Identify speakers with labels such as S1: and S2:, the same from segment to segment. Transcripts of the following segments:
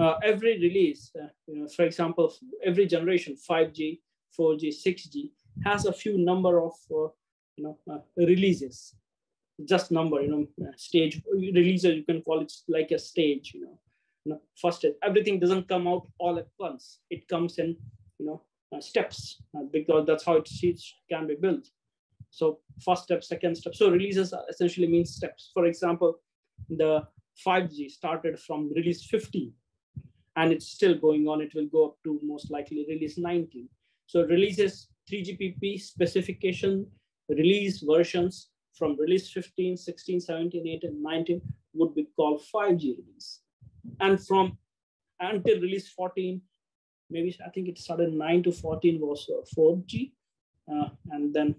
S1: uh, every release, uh, you know, for example, every generation, 5G, 4G, 6G, has a few number of uh, you know uh, releases. Just number, you know, uh, stage releases. You can call it like a stage. You know, you know, first everything doesn't come out all at once. It comes in, you know, uh, steps because that's how it can be built. So first step, second step. So releases essentially means steps. For example, the 5G started from release 15 and it's still going on. It will go up to most likely release 19. So releases 3GPP specification, release versions from release 15, 16, 17, 18, 19 would be called 5G release. And from until release 14, maybe I think it started 9 to 14 was uh, 4G, uh, and then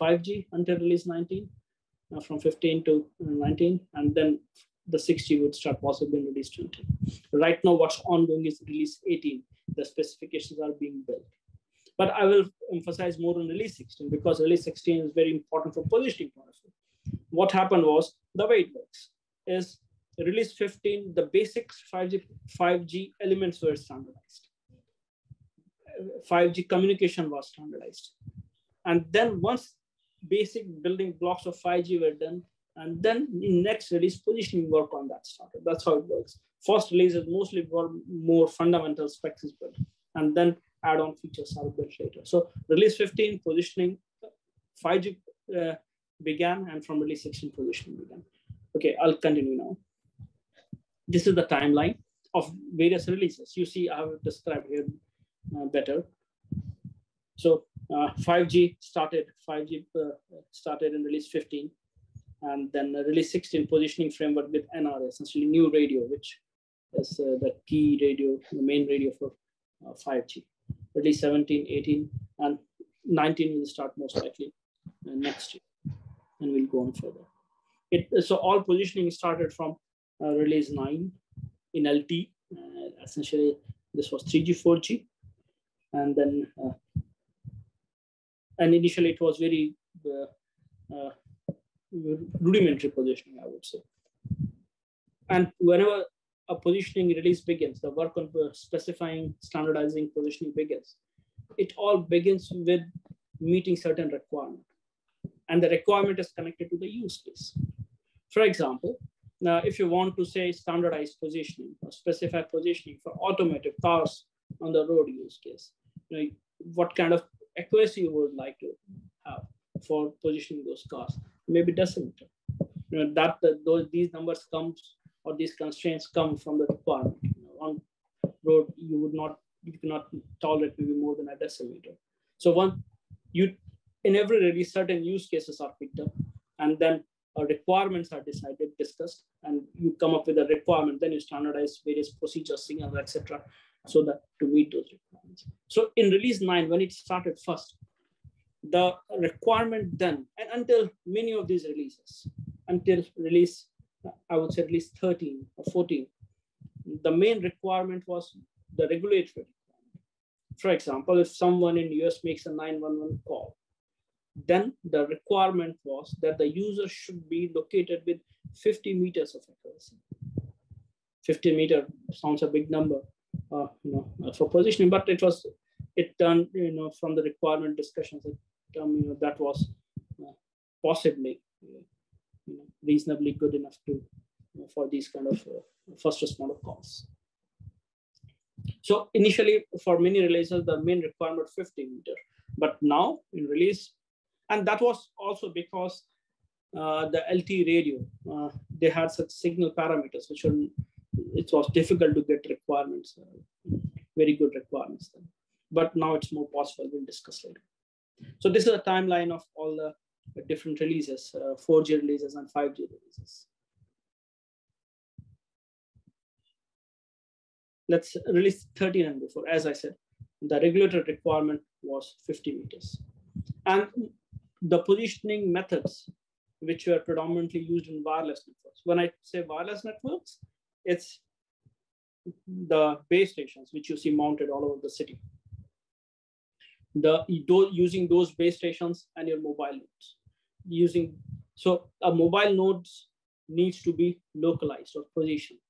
S1: 5G until release 19, uh, from 15 to 19, and then the 6G would start possibly in release 20. Right now, what's ongoing is release 18. The specifications are being built. But I will emphasize more on release 16 because release 16 is very important for positioning point of view. What happened was the way it works is release 15, the basics 5G, 5G elements were standardized. 5G communication was standardized. And then once basic building blocks of 5G were done, and then in next release positioning work on that started. That's how it works. First release is mostly for more fundamental specs is built, and then add-on features are built later. So release 15 positioning, 5G uh, began, and from release 16 positioning began. Okay, I'll continue now. This is the timeline of various releases. You see, I have described here uh, better. So uh, 5G started, 5G uh, started in release 15 and then release 16 positioning framework with NRA, essentially new radio, which is uh, the key radio, the main radio for uh, 5G. Release 17, 18, and 19 will start most likely uh, next year, and we'll go on further. It, so all positioning started from uh, release 9 in LTE. Uh, essentially, this was 3G, 4G, and then uh, and initially it was very uh, rudimentary positioning, I would say. And whenever a positioning release begins, the work on specifying, standardizing positioning begins, it all begins with meeting certain requirement. And the requirement is connected to the use case. For example, now if you want to say standardized positioning or specify positioning for automotive cars on the road use case, you know, what kind of accuracy you would like to have for positioning those cars maybe decimeter. You know, that those these numbers comes or these constraints come from the requirement. You know, on road, you would not you cannot tolerate maybe more than a decimeter. So one you in every release, certain use cases are picked up, and then uh, requirements are decided, discussed, and you come up with a requirement. Then you standardize various procedures, signals, etc., so that to meet those requirements. So in release nine, when it started first, the requirement then, and until many of these releases, until release, I would say release 13 or 14, the main requirement was the regulatory. For example, if someone in US makes a 911 call, then the requirement was that the user should be located with 50 meters of accuracy. 50 meter sounds a big number uh, you know, for positioning, but it was it turned you know from the requirement discussions it um, you know, that was uh, possibly uh, you know, reasonably good enough to uh, for these kind of first responder calls. So initially for many releases, the main requirement 50 meter, but now in release, and that was also because uh, the LTE radio, uh, they had such signal parameters, which were, it was difficult to get requirements, uh, very good requirements. Then. But now it's more possible, we'll discuss later. So this is a timeline of all the different releases, uh, 4G releases and 5G releases. Let's release 13 and before, as I said, the regulatory requirement was 50 meters. And the positioning methods, which were predominantly used in wireless networks. When I say wireless networks, it's the base stations, which you see mounted all over the city. The using those base stations and your mobile nodes. Using so a mobile nodes needs to be localized or positioned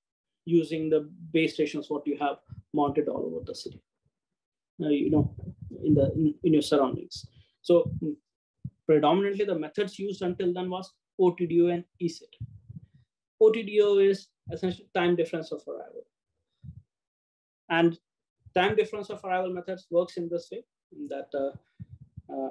S1: using the base stations what you have mounted all over the city. Uh, you know, in the in, in your surroundings. So predominantly the methods used until then was OTDOA and ECID. OTDOA is essentially time difference of arrival. And time difference of arrival methods works in this way that uh, uh,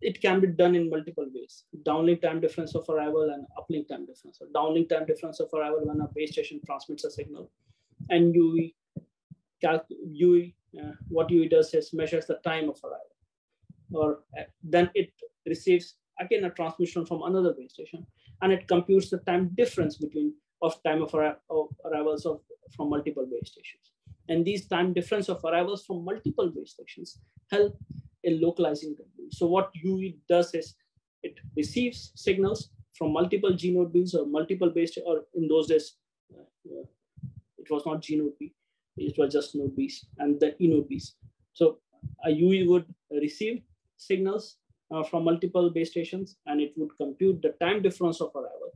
S1: it can be done in multiple ways. Downlink time difference of arrival and uplink time difference. So downlink time difference of arrival when a base station transmits a signal and UE, UE uh, what UE does is measures the time of arrival. Or uh, then it receives again a transmission from another base station and it computes the time difference between of time of, of arrivals of from multiple base stations. And these time difference of arrivals from multiple base stations help in localizing the UE. So what UE does is it receives signals from multiple G node Bs or multiple base, or in those days, uh, it was not G node B, it was just node Bs and the E node Bs. So a UE would receive signals uh, from multiple base stations and it would compute the time difference of arrival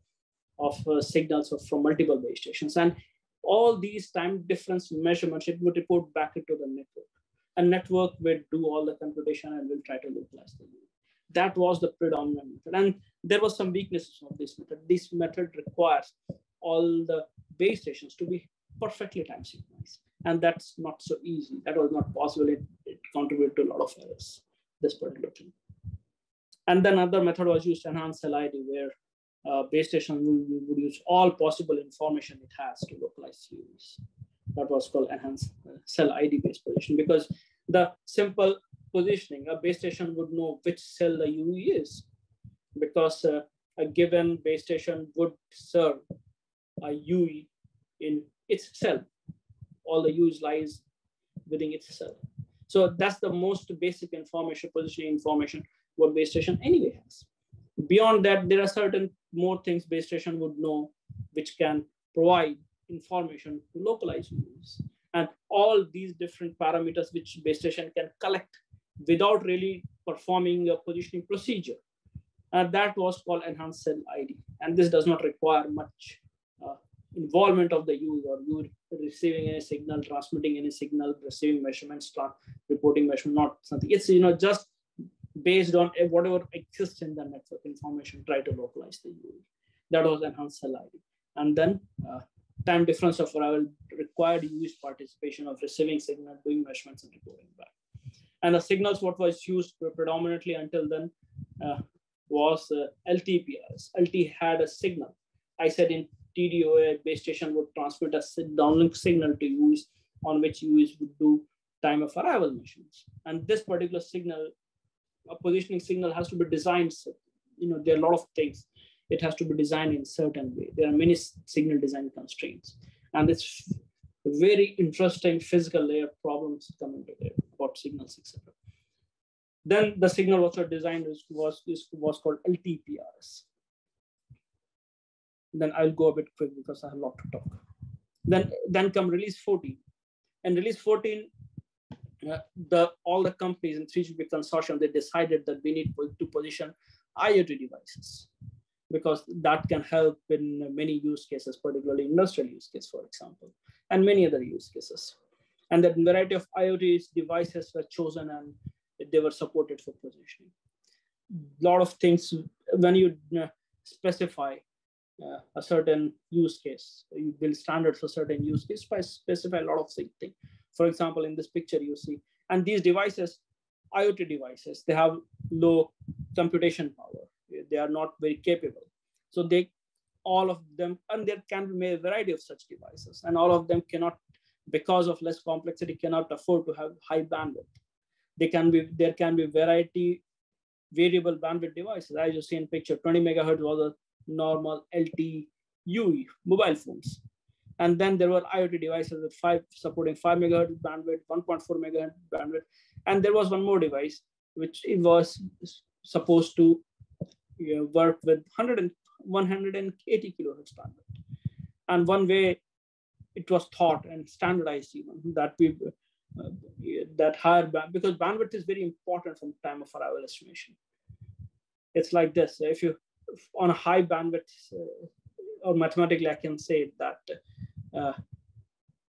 S1: of uh, signals from multiple base stations. And all these time difference measurements, it would report back into the network. A network will do all the computation and will try to localize the unit. That was the predominant method. And there was some weaknesses of this method. This method requires all the base stations to be perfectly time synchronized. And that's not so easy. That was not possible. It, it contributed to a lot of errors, this particular thing. And then another method was used enhanced cell ID, where uh, base station would, use all possible information it has to localize UEs. That was called enhanced uh, cell ID based position because the simple positioning, a base station would know which cell the UE is because uh, a given base station would serve a UE in its cell. All the UEs lies within its cell. So that's the most basic information, positioning information what base station anyway has. Beyond that, there are certain more things base station would know, which can provide information to localize UEs. And all these different parameters which base station can collect without really performing a positioning procedure. And that was called enhanced cell ID. And this does not require much uh, involvement of the UE or you receiving any signal, transmitting any signal, receiving measurements, reporting measurement, not something. It's you know just based on whatever exists in the network information, try to localize the UE. That was enhanced cell ID. And then uh, time difference of arrival required UE's participation of receiving signal, doing measurements and reporting back. And the signals, what was used predominantly until then uh, was uh, LTPRS. LT had a signal. I said in TDOA, base station would transmit a downlink signal to UEs on which UEs would do time of arrival measurements. And this particular signal a positioning signal has to be designed. You know, there are a lot of things. It has to be designed in certain way. There are many signal design constraints, and it's very interesting physical layer problems coming to there about signals, etc. Then the signal also designed was, was, was called LTPRS. Then I'll go a bit quick because I have a lot to talk. Then, then come release 14. And release 14 uh, the all the companies in 3GPP consortium, they decided that we need to position IoT devices because that can help in many use cases, particularly industrial use case, for example, and many other use cases. And that variety of IoT devices were chosen and they were supported for positioning. A lot of things, when you uh, specify uh, a certain use case, you build standards for certain use case, by specify a lot of things for example, in this picture you see, and these devices, IoT devices, they have low computation power. They are not very capable. So they, all of them, and there can be a variety of such devices, and all of them cannot, because of less complexity, cannot afford to have high bandwidth. They can be, there can be variety, variable bandwidth devices. As you see in picture, 20 megahertz was a normal LTE UE mobile phones. And then there were IoT devices with five supporting five megahertz bandwidth, 1.4 megahertz bandwidth. And there was one more device, which it was supposed to you know, work with 100 and 180 kilohertz bandwidth. And one way it was thought and standardized even that we uh, that higher band because bandwidth is very important from time of arrival estimation. It's like this: if you on a high bandwidth, uh, or mathematically, I can say that uh,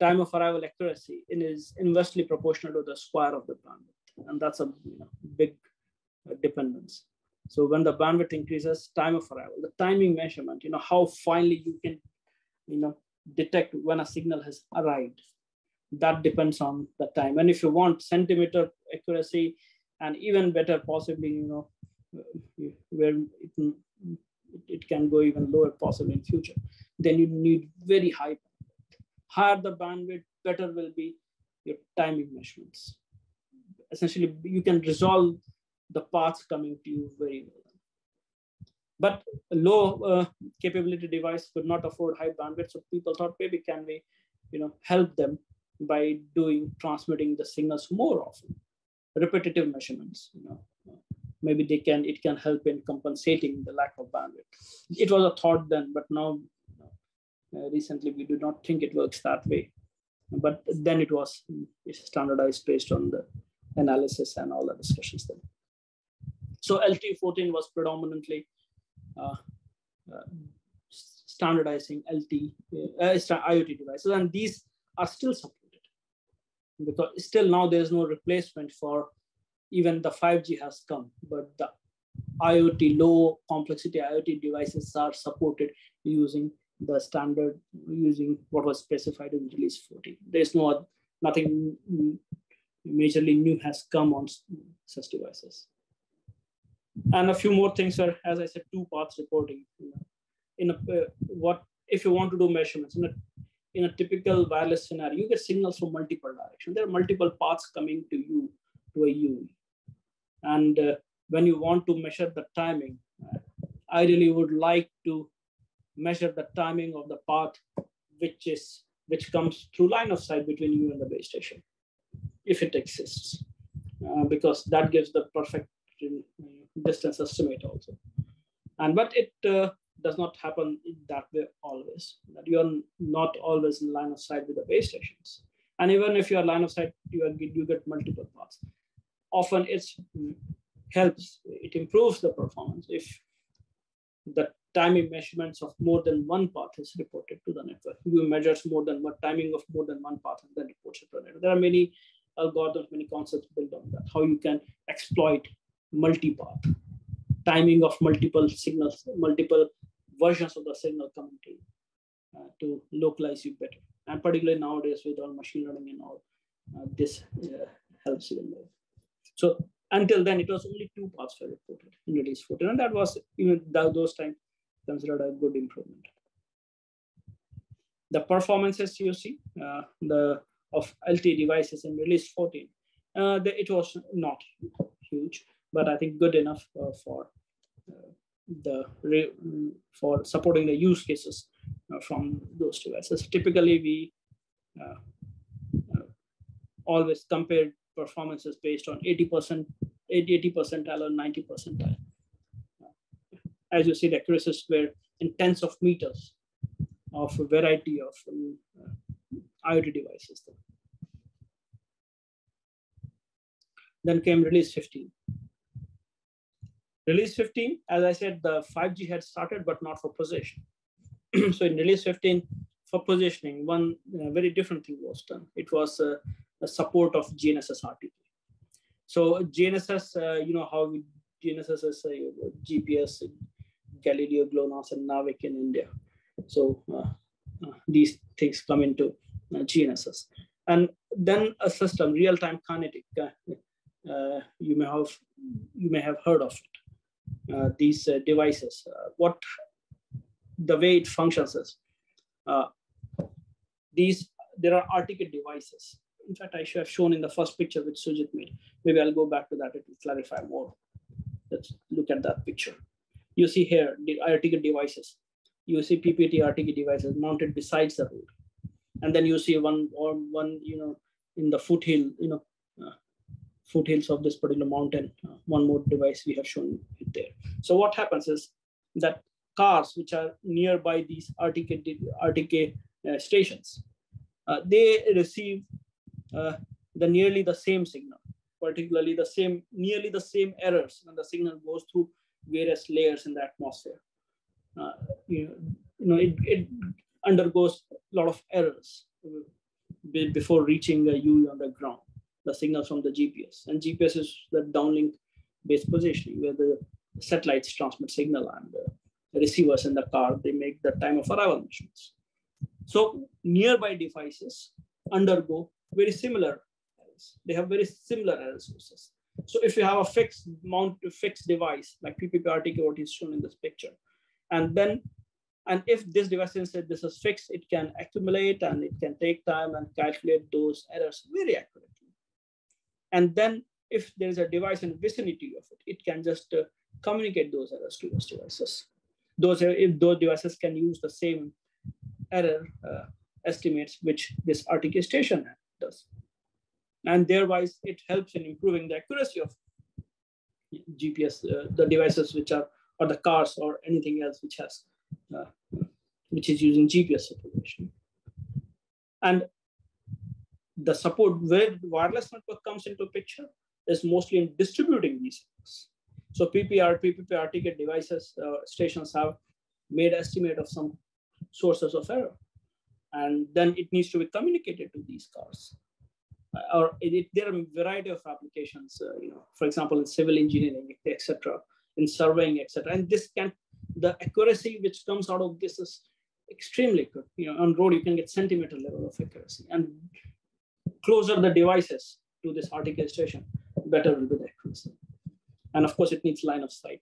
S1: time of arrival accuracy is inversely proportional to the square of the bandwidth, and that's a you know, big uh, dependence. So when the bandwidth increases, time of arrival, the timing measurement, you know how finely you can, you know, detect when a signal has arrived that depends on the time. And if you want centimeter accuracy and even better, possibly, you know, where it, it can go even lower possible in future, then you need very high. Higher the bandwidth, better will be your timing measurements. Essentially, you can resolve the paths coming to you very well. But a low uh, capability device could not afford high bandwidth, so people thought maybe can we, you know, help them by doing transmitting the signals more often repetitive measurements you know maybe they can it can help in compensating the lack of bandwidth. It was a thought then but now uh, recently we do not think it works that way. But then it was standardized based on the analysis and all the discussions then. So lt14 was predominantly uh, uh, standardizing lt uh, iot devices and these are still supported. Because still now there's no replacement for even the 5G has come, but the IoT, low complexity IoT devices are supported using the standard, using what was specified in release 14. There's no, nothing majorly new has come on such devices. And a few more things are, as I said, two paths reporting. In a, uh, what if you want to do measurements in a in a typical wireless scenario, you get signals from multiple directions. There are multiple paths coming to you to a UE. And uh, when you want to measure the timing, uh, ideally you would like to measure the timing of the path which is which comes through line of sight between you and the base station, if it exists, uh, because that gives the perfect uh, distance estimate also. And but it uh, does not happen that way always. That you are not always in line of sight with the base stations. And even if you are line of sight, you, are, you get multiple paths. Often it helps, it improves the performance if the timing measurements of more than one path is reported to the network. You measures more than one timing of more than one path and then reports it to the network. There are many algorithms, many concepts built on that, how you can exploit multi-path, timing of multiple signals, multiple versions of the signal coming to uh, to localize you better. And particularly nowadays with all machine learning and all, uh, this uh, helps even more. So until then, it was only two paths were reported in release 14, and that was even those times considered a good improvement. The performances you see, uh, the of LTE devices in release 14, uh, the, it was not huge, but I think good enough uh, for the for supporting the use cases uh, from those devices. Typically, we uh, uh, always compare performances based on 80%, 80 percentile or 90 percentile. As you see, the accuracies were in tens of meters of a variety of um, IoT devices. Then came release 15. Release 15, as I said, the 5G had started, but not for position. so in release 15, for positioning, one uh, very different thing was done. It was uh, support of GNSS RTK. So GNSS, uh, you know how GNSS is uh, GPS, Galileo, GLONASS, and NAVIC in India. So uh, uh, these things come into GNSS. And then a system, real-time kinetic, you may have you may have heard of it. Uh, these uh, devices. Uh, what the way it functions is these there are RTK devices. In fact, I should have shown in the first picture which Sujit made. Maybe I'll go back to that. It will clarify more. Let's look at that picture. You see here the RTK devices. You see PPP RTK devices mounted besides the road, and then you see one or one you know in the foothill you know uh, foothills of this particular mountain. Uh, one more device we have shown it there. So what happens is that cars which are nearby these RTK, RTK uh, stations, uh, they receive uh, the nearly the same signal, particularly the same, nearly the same errors when the signal goes through various layers in the atmosphere. Uh, you know, you know it, it undergoes a lot of errors before reaching the UE on the ground, the signal from the GPS. And GPS is the downlink based positioning where the satellites transmit signal and the receivers in the car, they make the time of arrival measurements. So nearby devices undergo very similar errors. They have very similar error sources. So if you have a fixed mount, fixed device like PPPRTK, what is shown in this picture, and then, and if this device said this is fixed, it can accumulate and it can take time and calculate those errors very accurately. And then if there is a device in vicinity of it, it can just uh, communicate those errors to those devices. Those, if those devices can use the same error uh, estimates, which this RTK station And thereby it helps in improving the accuracy of GPS, uh, the devices which are, or the cars or anything else which has, uh, which is using GPS supervision. And the support where wireless network comes into picture is mostly in distributing these things. So PPR, PPP devices, uh, stations have made estimate of some sources of error. And then it needs to be communicated to these cars. Uh, or it, it, there are a variety of applications, uh, you know, for example, in civil engineering, etc., in surveying, etc. And this can, the accuracy which comes out of this is extremely good. You know, on road, you can get centimeter level of accuracy. And closer the devices to this RTK station, better will be the accuracy. And of course, it needs line of sight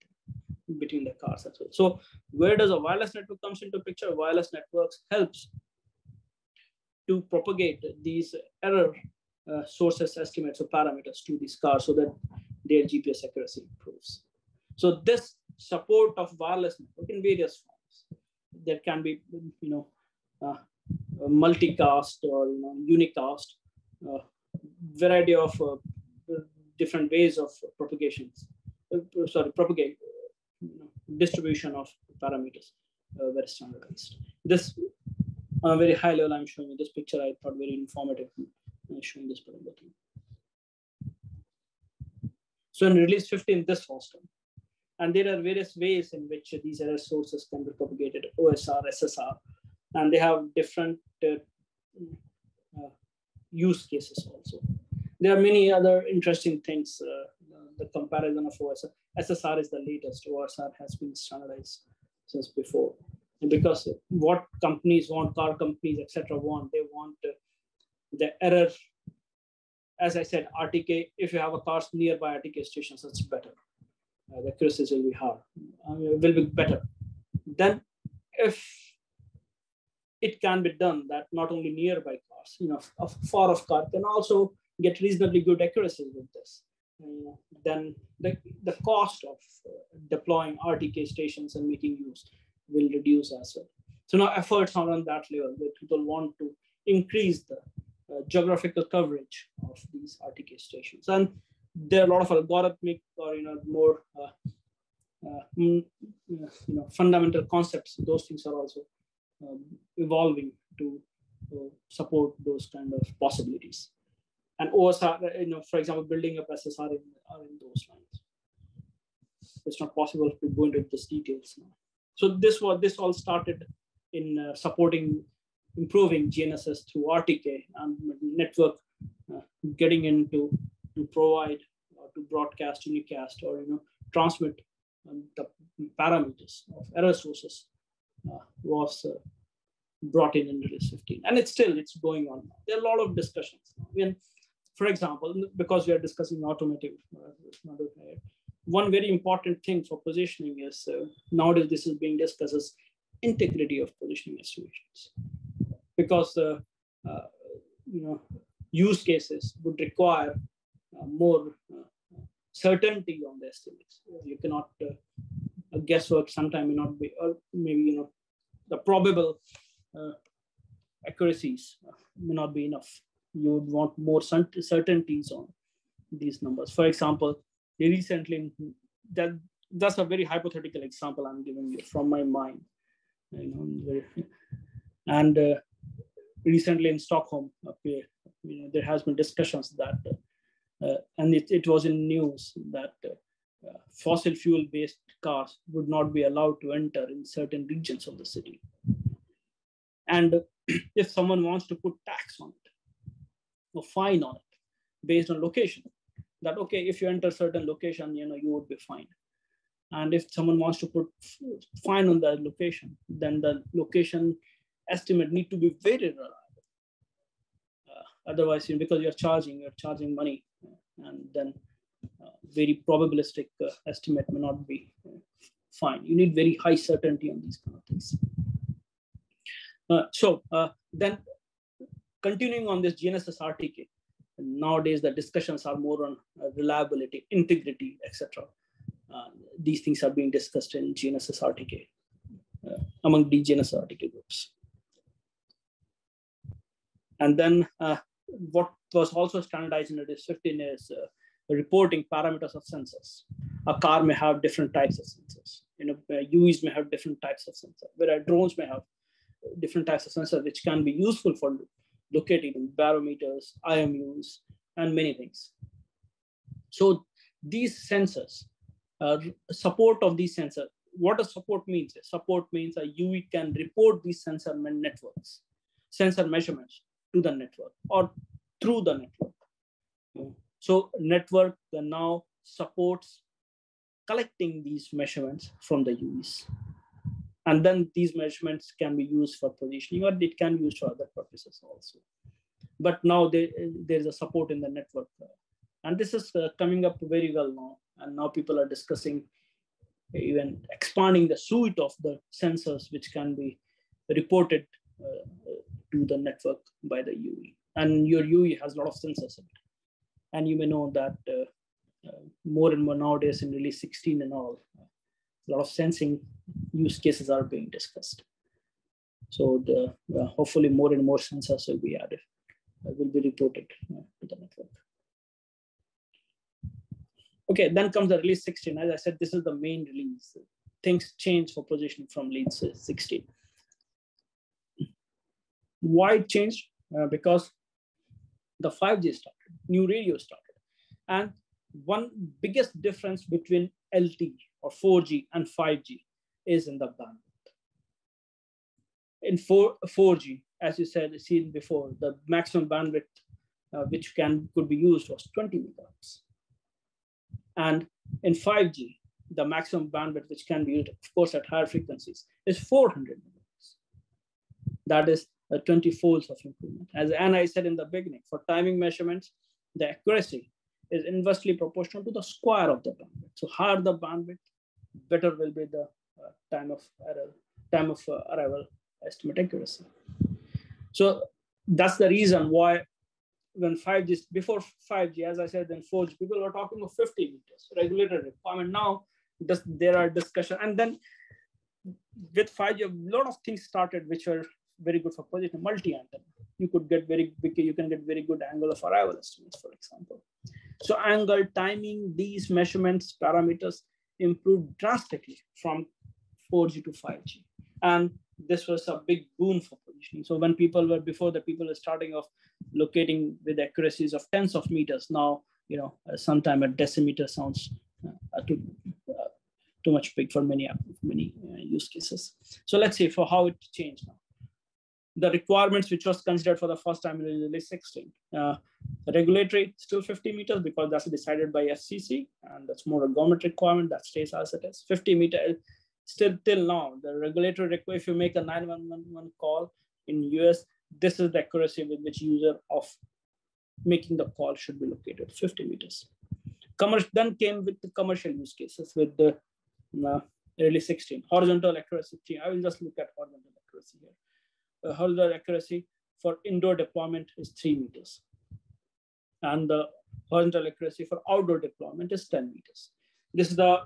S1: between the cars as well. So where does a wireless network comes into picture? Wireless networks helps to propagate these error uh, sources estimates or parameters to these cars so that their GPS accuracy improves. So this support of wireless network in various forms. There can be, you know, uh, multicast or you know, unicast, uh, variety of uh, different ways of propagations. Uh, sorry, propagate distribution of parameters uh, very standardized. This on a very high level, I'm showing you this picture. I thought very informative. I'm showing this particular thing. So in release 15, this was done. And there are various ways in which these error sources can be propagated, OSR, SSR, and they have different uh, uh, use cases also. There are many other interesting things uh, the comparison of OSR. SSR is the latest. OSR has been standardized since before. Because what companies want, car companies, etc., want, they want uh, the error. As I said, RTK, if you have a car nearby RTK stations, that's better. Uh, the accuracies will be hard, uh, will be better. Then if it can be done that not only nearby cars, you know, a far off car can also get reasonably good accuracy with this then the, the cost of uh, deploying RTK stations and making use will reduce as well. So now efforts are on that level where people want to increase the uh, geographical coverage of these RTK stations. And there are a lot of algorithmic or you know more uh, uh, mm, you know fundamental concepts. Those things are also um, evolving to uh, support those kind of possibilities and OSR, you know, for example, building up SSR in, are in those lines. It's not possible to go into these details now. So this was this all started in uh, supporting improving GNSS through RTK and network uh, getting into to provide to broadcast, unicast, or you know transmit um, the parameters of error sources uh, was uh, brought in in release 15, and it's still it's going on. There are a lot of discussions. I mean for example, because we are discussing automotive, uh, one very important thing for positioning is uh, nowadays this is being discussed as integrity of positioning estimations, because uh, uh you know use cases would require uh, more uh, certainty on the estimates. You cannot guesswork sometime may not be, or maybe you know the probable accuracies may not be enough you would want more certainties on these numbers. For example, recently, that that's a very hypothetical example I'm giving you from my mind. You know, and uh, recently in Stockholm, you know, there has been discussions that, uh, and it, it was in news that uh, fossil fuel based cars would not be allowed to enter in certain regions of the city. And if someone wants to put tax on it or fine on it based on location, that okay, if you enter certain location, you know, you would be fined. And if someone wants to put fine on that location, then the location estimate need to be very reliable. Uh, otherwise, you know, because you're charging, you're charging money, and then uh, very probabilistic uh, estimate may not be uh, fine. You need very high certainty on these kind of things. Uh, so uh, then continuing on this GNSS RTK, nowadays the discussions are more on reliability, integrity, etc. these things are being discussed in GNSS RTK among the GNSS RTK groups. And then uh, what was also standardized in the DIS 15 is uh, reporting parameters of sensors. A car may have different types of sensors. You know, UEs may have different types of sensors, whereas drones may have different types of sensors which can be useful for locating barometers, IMUs, and many things. So these sensors, uh, support of these sensors, what does support means? Support means a UE can report these sensor networks, sensor measurements to the network or through the network. So network now supports collecting these measurements from the UEs. And then these measurements can be used for positioning or it can be used for other purposes also. But now there, there's a support in the network. And this is uh, coming up very well now. And now people are discussing even expanding the suite of the sensors which can be reported uh, to the network by the UE. And your UE has a lot of sensors in it. And you may know that uh, uh, more and more nowadays in release 16 and all, a lot of sensing use cases are being discussed. So the, uh, hopefully more and more sensors will be added, uh, will be reported uh, to the network. Okay, then comes the release 16. As I said, this is the main release. Things change for position from release 16. Why it changed? Uh, because the 5G started, new radio started. And one biggest difference between LTE or 4G and 5G is in the bandwidth. In 4, 4G, as you said, seen before, the maximum bandwidth uh, which can could be used was 20 megahertz. And in 5G, the maximum bandwidth which can be used, of course, at higher frequencies is 400 megahertz. That is 20 folds of improvement. As Anna said in the beginning, for timing measurements, the accuracy is inversely proportional to the square of the bandwidth. So higher the bandwidth, better will be the time of error, time of uh, arrival estimate accuracy. So that's the reason why when 5G, before 5G, as I said, then 4G, people were talking of 50 meters, regulated requirement. Now there are discussion. And then with 5G, a lot of things started which were very good for positioning multi-antenna. You could get very you can get very good angle of arrival estimates, for example. So angle, timing, these measurements, parameters improved drastically from 4G to 5G. And this was a big boon for positioning. So when people were, before the people were starting off locating with accuracies of tens of meters, now, you know, uh, sometime a decimeter sounds uh, too, uh, too much big for many, many uh, use cases. So let's see for how it changed now the requirements which was considered for the first time in release 16. Uh, regulatory still 50 meters because that's decided by FCC and that's more a government requirement that stays as it is. 50 meter still till now the regulatory if you make a 911 call in US, this is the accuracy with which user of making the call should be located 50 meters. Commercial then came with the commercial use cases with the uh, release 16 horizontal accuracy. I will just look at horizontal accuracy here uh, horizontal accuracy for indoor deployment is three meters. And the horizontal accuracy for outdoor deployment is 10 meters. This is the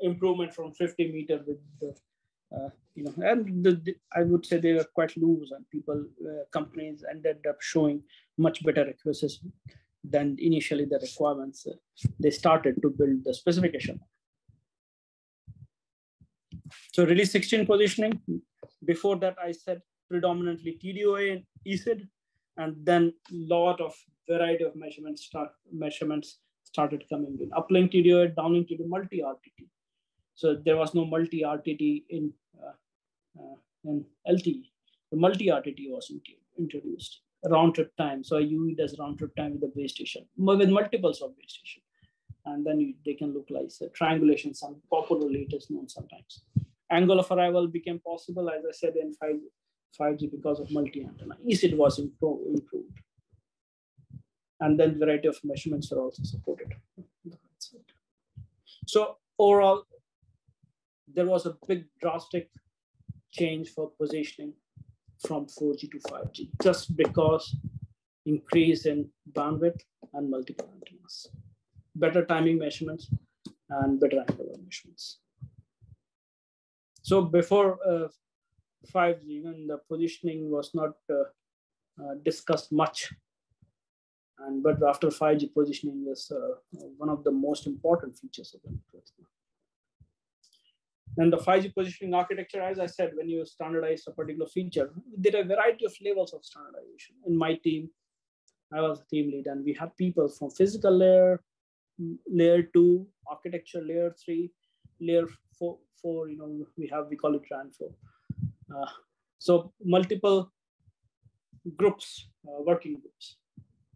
S1: improvement from 50 meter with the, uh, you know, and the, the, I would say they were quite loose and people, uh, companies ended up showing much better accuracies than initially the requirements. Uh, they started to build the specification. So release 16 positioning, before that I said predominantly TDOA and ECID, and then a lot of variety of measurements start measurements started coming in. Uplink TDOA, downlink TDOA, multi-RTT. So there was no multi-RTT in, uh, uh, in LTE. The multi-RTT was introduced. Round trip time. So UE does round trip time with the base station, with multiples of base station. And then you, they can look like so triangulation, some popularly it is known sometimes. Angle of arrival became possible, as I said, in 5, 5G because of multi-antenna. ECID was improved. And then variety of measurements are also supported. So overall, there was a big drastic change for positioning from 4G to 5G, just because increase in bandwidth and multiple antennas, better timing measurements and better angular measurements. So before uh, 5G, even the positioning was not uh, uh, discussed much. And but after 5G, positioning is uh, one of the most important features of the network. And the 5G positioning architecture, as I said, when you standardize a particular feature, there are a variety of levels of standardization. In my team, I was a team lead, and we had people from physical layer, layer two, architecture layer three, layer four, four you know, we have, we call it RAN four. Uh, so multiple groups, uh, working groups,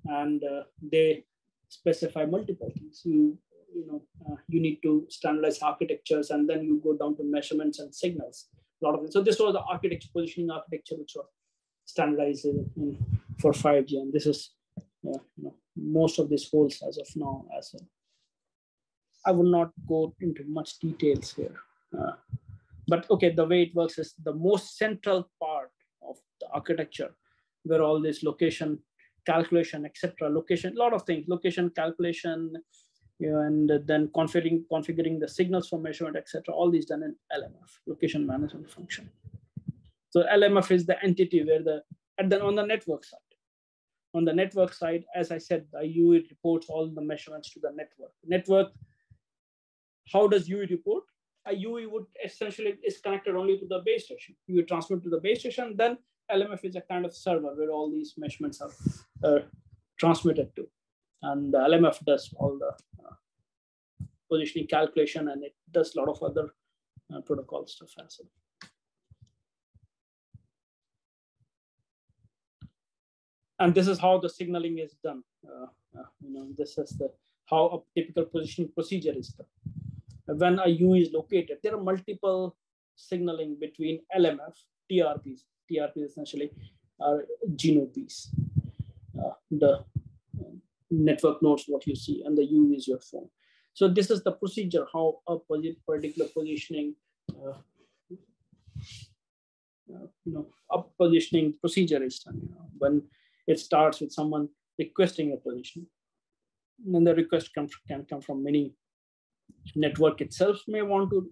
S1: and uh, they specify multiple things. You you know uh, you need to standardize architectures and then you go down to measurements and signals. A lot of it. So this was the architecture positioning architecture which was standardized in, for 5g and this is uh, you know most of this holds as of now as well. I will not go into much details here uh, but okay the way it works is the most central part of the architecture where all this location calculation etc location a lot of things location calculation and then configuring configuring the signals for measurement, etc. All these done in LMF, location management function. So LMF is the entity where the and then on the network side. On the network side, as I said, the UE reports all the measurements to the network. Network, how does UE report? A UE would essentially is connected only to the base station. You transmit to the base station, then LMF is a kind of server where all these measurements are uh, transmitted to and the LMF does all the uh, positioning calculation and it does a lot of other uh, protocol stuff as well. And this is how the signaling is done. Uh, uh you know, this is the how a typical positioning procedure is done. When a U is located, there are multiple signaling between LMF, TRPs. TRPs essentially are genoPs. Uh, the network knows what you see and the U is your phone. So this is the procedure, how a particular positioning, uh, uh, you know, up positioning procedure is done. You know, when it starts with someone requesting a position, then the request can, can come from many network itself may want to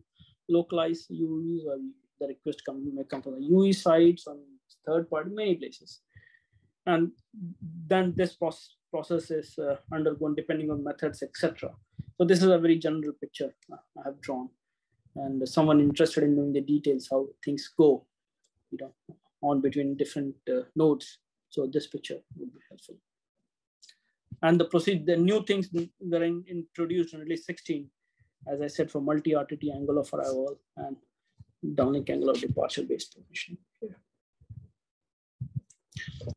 S1: localize UEs or the request come, may come from the UE sites on third party, many places. And then this process, process is uh, undergone depending on methods, etc. So this is a very general picture I have drawn. And someone interested in knowing the details, how things go, you know, on between different uh, nodes. So this picture would be helpful. And the proceed, the new things were in, introduced in release 16, as I said, for multi-RTT angle of arrival and downlink angle of departure based positioning.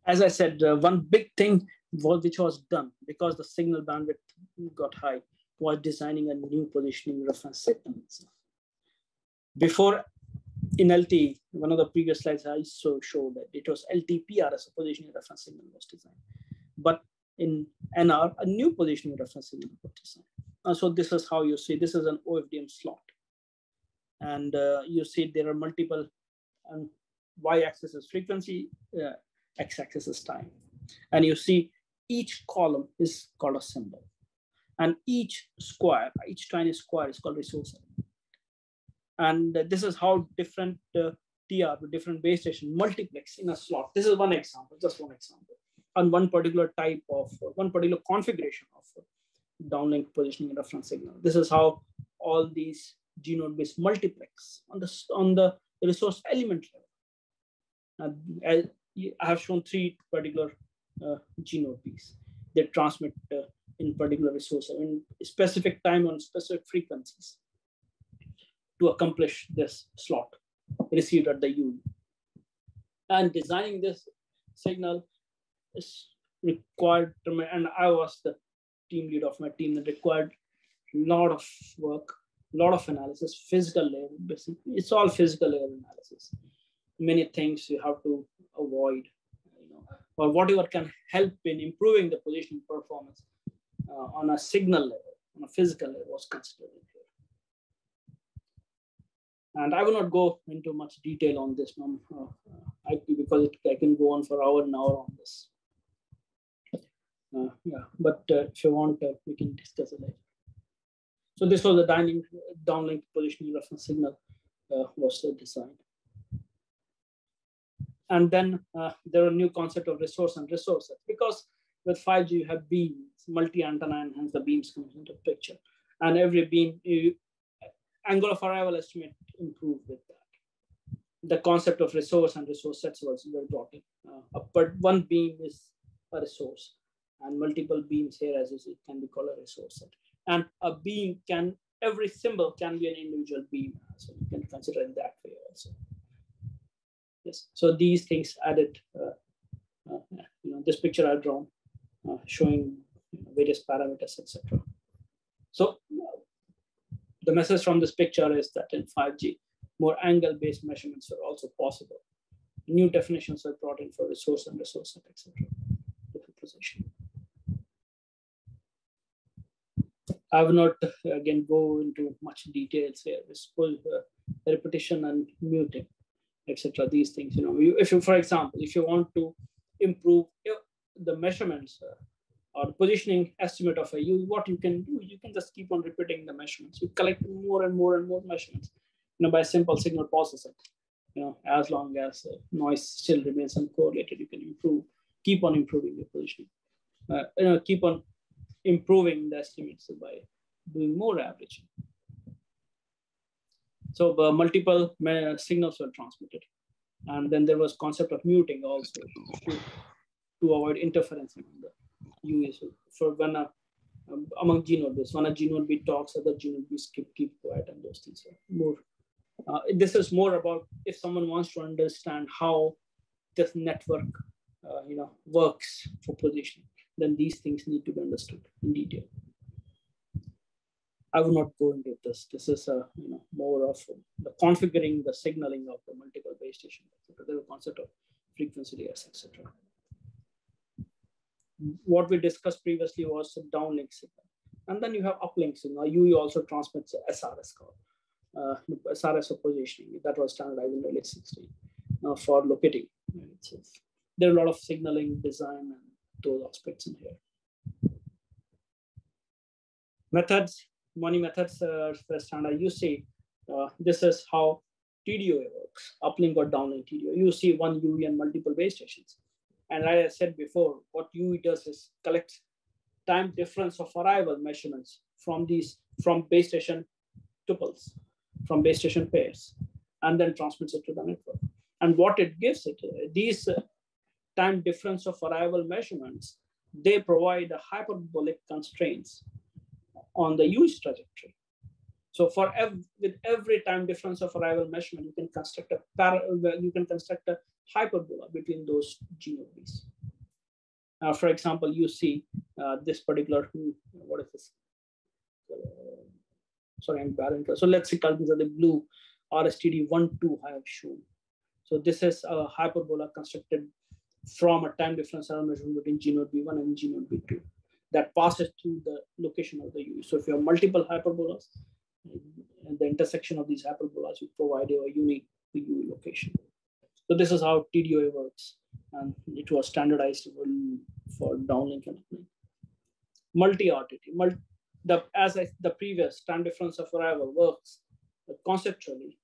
S1: As I said, uh, one big thing which was done because the signal bandwidth got high was designing a new positioning reference signal. Before in LTE, one of the previous slides I so showed that it was LTPR as a positioning reference signal was designed. But in NR, a new positioning reference signal was designed. Uh, so this is how you see, this is an OFDM slot. And uh, you see there are multiple, um, y-axis is frequency, uh, x-axis is time. And you see each column is called a symbol. And each square, each tiny square is called resource. And this is how different uh, TR different base station multiplex in a slot. This is one example, just one example. And one particular type of, one particular configuration of downlink positioning reference signal. This is how all these G node based multiplex on the, on the resource element level. I have shown three particular uh, G-node Bs. They transmit uh, in particular resource in specific time on specific frequencies to accomplish this slot received at the U. And designing this signal is required, and I was the team lead of my team that required a lot of work, a lot of analysis, physical layer, basically. It's all physical layer analysis. Many things you have to avoid, or whatever can help in improving the positioning performance uh, on a signal level, on a physical level was considered here. And I will not go into much detail on this uh, uh because it, I can go on for hour and hour on this. Uh, yeah, but uh, if you want, uh, we can discuss it later. So this was the downlink, downlink positioning reference signal uh, was designed. And then uh, there are new concept of resource and resources because with 5G you have beams, multi-antenna, and hence the beams comes into picture. And every beam, you, angle of arrival estimate improve with that. The concept of resource and resource sets was very brought in. Uh, but one beam is a resource and multiple beams here as you see can be called a resource set. And a beam can, every symbol can be an individual beam. So you can consider in that way also. Yes, so these things added, uh, uh, you know, this picture I've drawn uh, showing you know, various parameters, etc. So the message from this picture is that in 5G, more angle-based measurements are also possible. New definitions are brought in for resource and resource set, etc. I will not again go into much details here. Suppose uh, repetition and muting, etc. These things, you know, if you, for example, if you want to improve the measurements uh, or positioning estimate of a U, what you can do, you can just keep on repeating the measurements. You collect more and more and more measurements, you know, by simple signal processing. You know, as long as noise still remains uncorrelated, you can improve, keep on improving your positioning. Uh, you know, keep on improving the estimates by doing more averaging. So uh, multiple signals were transmitted. And then there was concept of muting also to, to avoid interference in the US for when a, um, among G-node Bs. When a G-node B talks, other G-node Bs keep, keep quiet and those things more. Uh, this is more about if someone wants to understand how this network uh, you know, works for positioning then these things need to be understood in detail. I will not go into this. This is a you know more of the configuring the signaling of the multiple base station, The concept of frequency layers, etc. What we discussed previously was the downlink signal, and then you have uplink signal. UE also transmits SRS call, uh, SRS positioning. That was standardized in the late 60s uh, for locating. There are a lot of signaling design and those aspects in here. Methods, money methods uh, standard. You see, uh, this is how TDOA works, uplink or downlink TDOA. You see one UE and multiple base stations. And like I said before, what UE does is collect time difference of arrival measurements from these, from base station tuples, from base station pairs, and then transmits it to the network. And what it gives it, uh, these time difference of arrival measurements, they provide hyperbolic constraints on the use trajectory. So for ev with every time difference of arrival measurement, you can construct a you can construct a hyperbola between those GOVs. Uh, for example, you see uh, this particular, what is this? Uh, sorry, I'm bad. So let's see, these are the blue RSTD12 I have shown. So this is a hyperbola constructed from a time difference error measurement between G node B1 and G node B2 that passes through the location of the UE. So if you have multiple hyperbolas, and the intersection of these hyperbolas will provide you a unique UE location. So this is how TDOA works. And it was standardized for downlink and uplink. Multi-RTT, multi, the, as I, the previous time difference of arrival works conceptually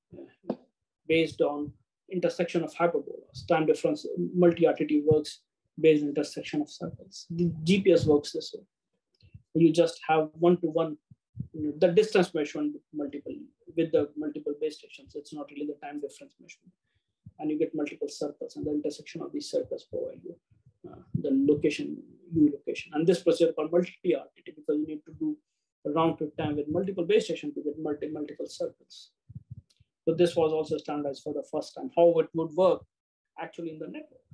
S1: based on intersection of hyperbolas. Time difference, multi-RTT works based intersection of circles. The GPS works this way. You just have one-to-one, the distance measurement multiple with the multiple base stations. It's not really the time difference measurement. and you get multiple circles, and the intersection of these circles provide you uh, the location, U location. And this procedure called multi-RTT because you need to do a round trip time with multiple base stations to get multi multiple circles. So this was also standardized for the first time, how it would work actually in the network.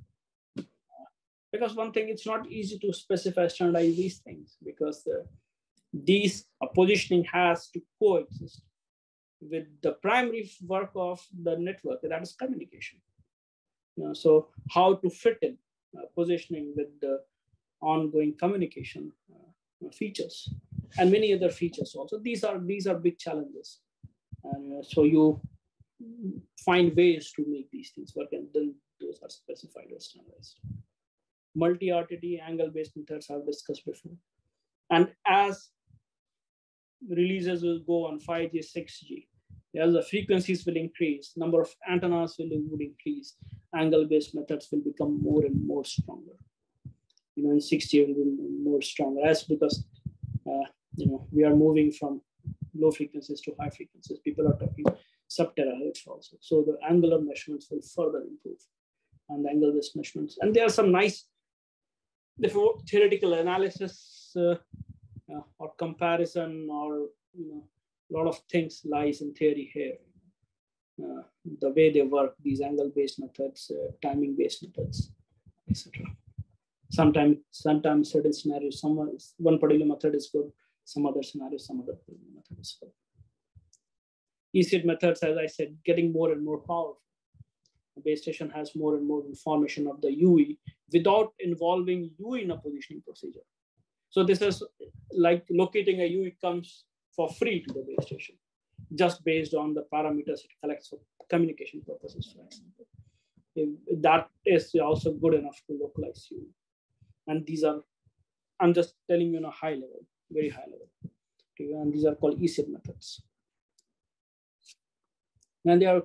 S1: Because one thing, it's not easy to specify standardize these things because the, these positioning has to coexist with the primary work of the network, that is communication. You know, so how to fit in uh, positioning with the ongoing communication uh, features and many other features also. These are these are big challenges. Uh, so you find ways to make these things work and then those are specified or standardized. Multi-RTT angle-based methods I've discussed before. And as releases will go on 5G, 6G, as the frequencies will increase, number of antennas will, will increase, angle-based methods will become more and more stronger. You know, in 6G will be more stronger as because uh, you know we are moving from low frequencies to high frequencies. People are talking sub-terahertz also. So the angular measurements will further improve and the angle-based measurements. And there are some nice theoretical analysis uh, or comparison or you know a lot of things lies in theory here. Uh, the way they work, these angle-based methods, uh, timing-based methods, etc. Sometimes, sometimes certain scenarios, some one particular method is good, some other scenarios, some other method is good. ECID methods, as I said, getting more and more powerful. Base station has more and more information of the UE without involving UE in a positioning procedure. So this is like locating a UE comes for free to the base station, just based on the parameters it collects for communication purposes, for example. That is also good enough to localize UE. And these are, I'm just telling you on a high level, very high level. And these are called ECID methods and they are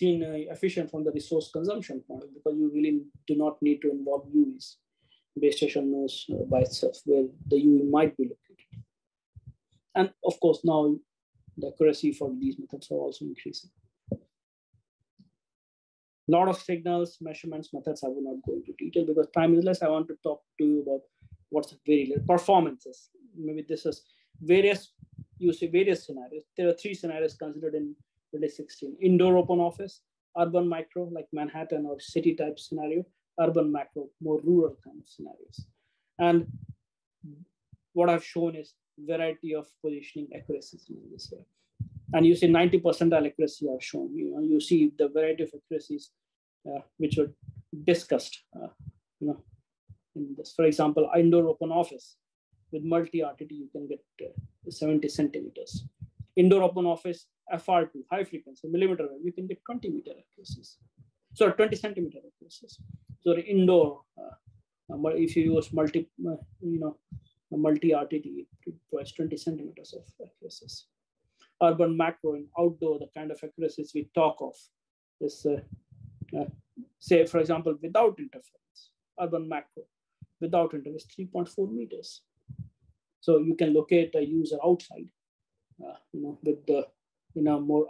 S1: seen uh, efficient from the resource consumption point because you really do not need to involve UEs. Base station knows uh, by itself where the UE might be located. And of course, now the accuracy for these methods are also increasing. A lot of signals, measurements, methods I will not go into detail because time is less. I want to talk to you about what's very little performances. Maybe this is various, you see various scenarios. There are three scenarios considered in 2016. Indoor open office, urban micro like Manhattan or city type scenario, urban macro, more rural kind of scenarios. And what I've shown is variety of positioning accuracies in this way. And you see 90 percentile accuracy I've shown. You know, you see the variety of accuracies uh, which were discussed. Uh, you know, in this, for example, indoor open office with multi-RTT, you can get uh, 70 centimeters. Indoor open office, FR2, high frequency, millimeter wave, you can get 20 meter accuracies. So 20 centimeter accuracies. So indoor, uh, if you use multi, uh, you know, multi RTT, it provides 20 centimeters of accuracies. Urban macro and outdoor, the kind of accuracies we talk of is, uh, uh say, for example, without interference, urban macro, without interference, 3.4 meters. So you can locate a user outside, uh, you know, with the in a more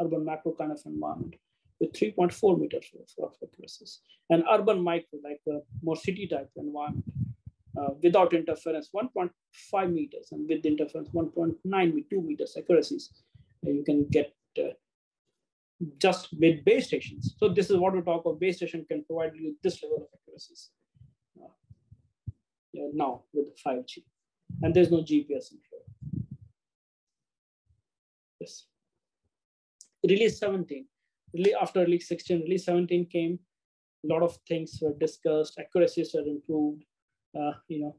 S1: urban macro kind of environment with 3.4 meters of accuracies. And urban micro, like a more city type environment, uh, without interference, 1.5 meters, and with interference, 1.9 2 meters accuracies. Uh, you can get uh, just with base stations. So this is what we talk of Base station can provide you this level of accuracies uh, yeah, now with 5G. And there's no GPS in here. Yes. Release 17. really After release 16, release 17 came. A lot of things were discussed. Accuracies were improved. Uh, you know,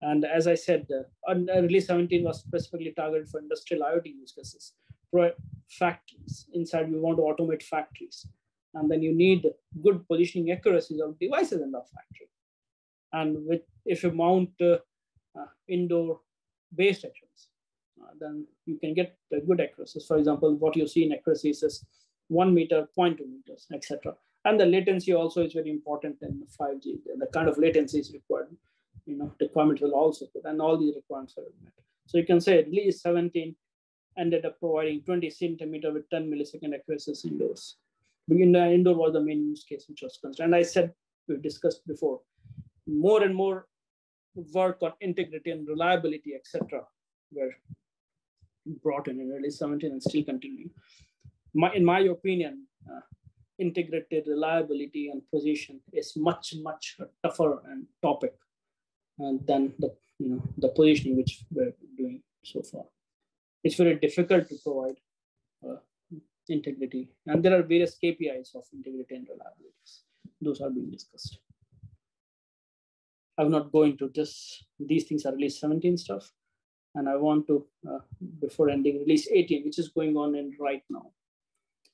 S1: and as I said, uh, release 17 was specifically targeted for industrial IoT use cases. Factories inside, you want to automate factories, and then you need good positioning accuracies of devices in the factory. And with if you mount uh, uh indoor base stations, uh, Uh, then you can get good accuracies. For example, what you see in accuracies is one meter, 0.2 meters, etc. And the latency also is very important in 5G. The kind of latency is required, you know, deployment will also put, and all these requirements are met. So you can say at least 17 ended up providing 20 centimeter with 10 millisecond accuracies indoors in the indoor was the main use case which was concerned. And I said we discussed before, more and more work on integrity and reliability, etc., were brought in in early 17 and still continuing. My, in my opinion, uh, integrated reliability and position is much much tougher and topic uh, than the you know the positioning which we're doing so far. It's very difficult to provide uh, integrity, and there are various KPIs of integrity and reliability. Those are being discussed. I will not go into this. These things are release 17 stuff. And I want to, uh, before ending, release 18, which is going on in right now.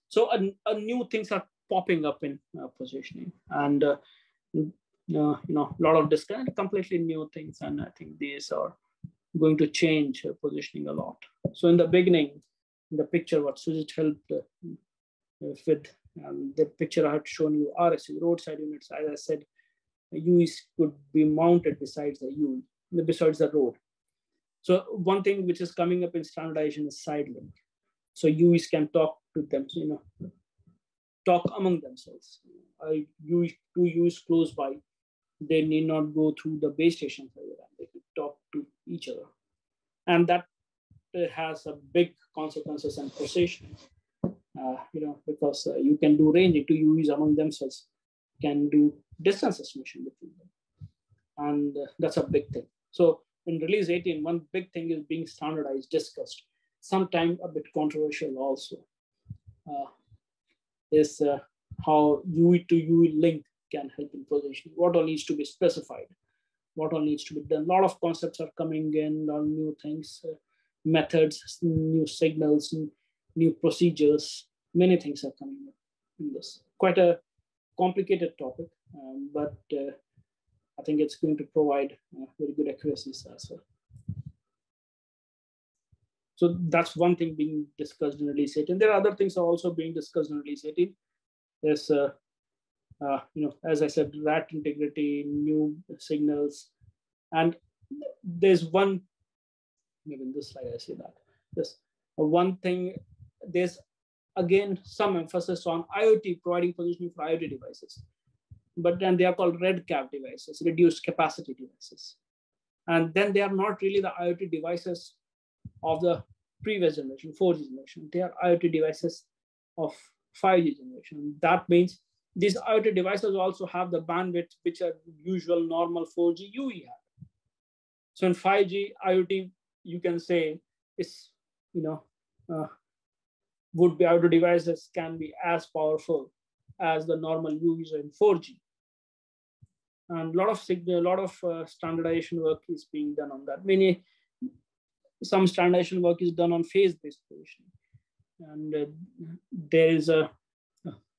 S1: So a, a new things are popping up in uh, positioning. And, uh, you know, a lot of discussion, completely new things. And I think these are going to change uh, positioning a lot. So in the beginning, in the picture, what Sujit helped uh, with um, the picture I had shown you, RSU, roadside units, as I said, UEs could be mounted besides the UE, besides the road. So one thing which is coming up in standardization is side link. So UEs can talk to them, you know, talk among themselves. I use two UEs close by. They need not go through the base station They can talk to each other. And that has a big consequences and positioning. Uh, you know, because uh, you can do range, two UEs among themselves can do distance estimation between them. And uh, that's a big thing. So in release 18, one big thing is being standardized, discussed, sometimes a bit controversial also, uh, is uh, how UE to UE link can help in positioning. What all needs to be specified, what all needs to be done. A lot of concepts are coming in, new things, uh, methods, new signals, new procedures, many things are coming in this. Quite a complicated topic, um, but uh, I think it's going to provide uh, very good accuracies as well. So that's one thing being discussed in release 18. There are other things also being discussed in release 18. There's, uh, uh, you know, as I said, RAT integrity, new signals, and there's one, maybe in this slide I see that. There's one thing, there's again some emphasis on IoT, providing positioning for IoT devices but then they are called red REDCap devices, reduced capacity devices. And then they are not really the IoT devices of the previous generation, 4G generation. They are IoT devices of 5G generation. That means these IoT devices also have the bandwidth which are usual normal 4G UE. So in 5G IoT, you can say is, you know, uh, would be IoT devices can be as powerful as the normal UEs in 4G and a lot of a lot of uh, standardization work is being done on that. Many some standardization work is done on phase-based positioning, and uh, there is a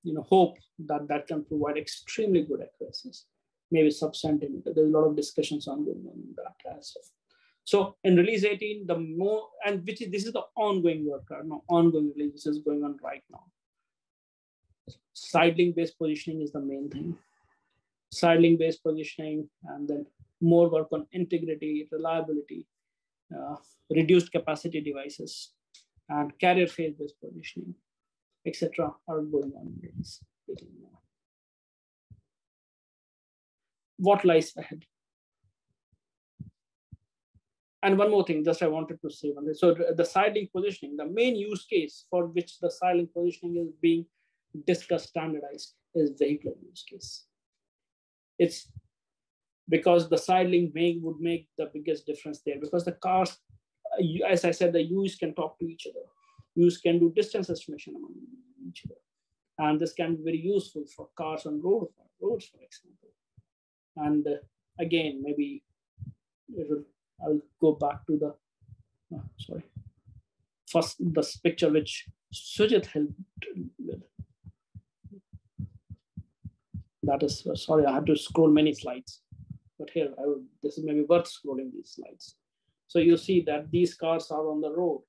S1: you know hope that that can provide extremely good accuracies, maybe sub centimeter. There's a lot of discussions ongoing on that as well. So in release 18, the more and which is this is the ongoing work, uh, no ongoing release is going on right now. Sidelink based positioning is the main thing side link based positioning, and then more work on integrity, reliability, uh, reduced capacity devices, and carrier phase based positioning, etc. are going on. What lies ahead? And one more thing, just I wanted to say on this. So the side link positioning, the main use case for which the side link positioning is being discussed standardized is vehicular use case it's because the side link make, would make the biggest difference there because the cars, as I said, the UEs can talk to each other. UEs can do distance estimation among each other. And this can be very useful for cars on road, roads, for example. And uh, again, maybe will, I'll go back to the, oh, sorry, first this picture which Sujit helped with that is, uh, sorry, I had to scroll many slides, but here, I would, this is maybe worth scrolling these slides. So you see that these cars are on the road.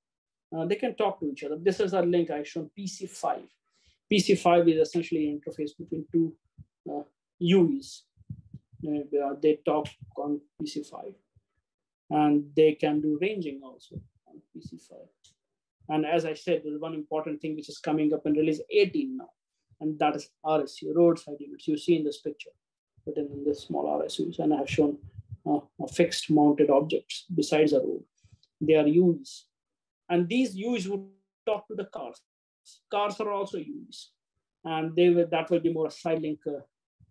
S1: Uh, they can talk to each other. This is a link I showed PC5. PC5 is essentially an interface between two uh, UEs. Uh, they talk on PC5 and they can do ranging also on PC5. And as I said, there's one important thing which is coming up in release 18 now and that is RSU, roadside units. You see in this picture, written in this small RSUs, and I have shown uh, fixed mounted objects besides a road. They are UEs. And these UEs would talk to the cars. Cars are also UEs. And they will, that will be more a side link, uh,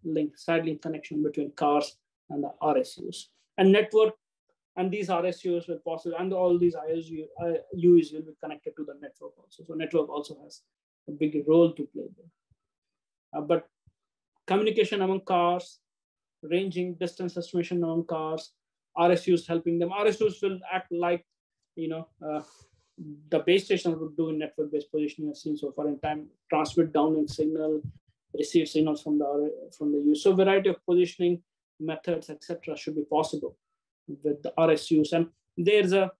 S1: link, side link connection between cars and the RSUs. And network and these RSUs will possible, and all these ISU, uh, UEs will be connected to the network also. So network also has a big role to play there. Uh, but communication among cars, ranging distance estimation among cars, RSUs helping them. RSUs will act like, you know, uh, the base station would do in network-based positioning I've seen so far in time, transmit downlink signal, receive signals from the from the use. So variety of positioning methods, etc., should be possible with the RSUs. And there's a,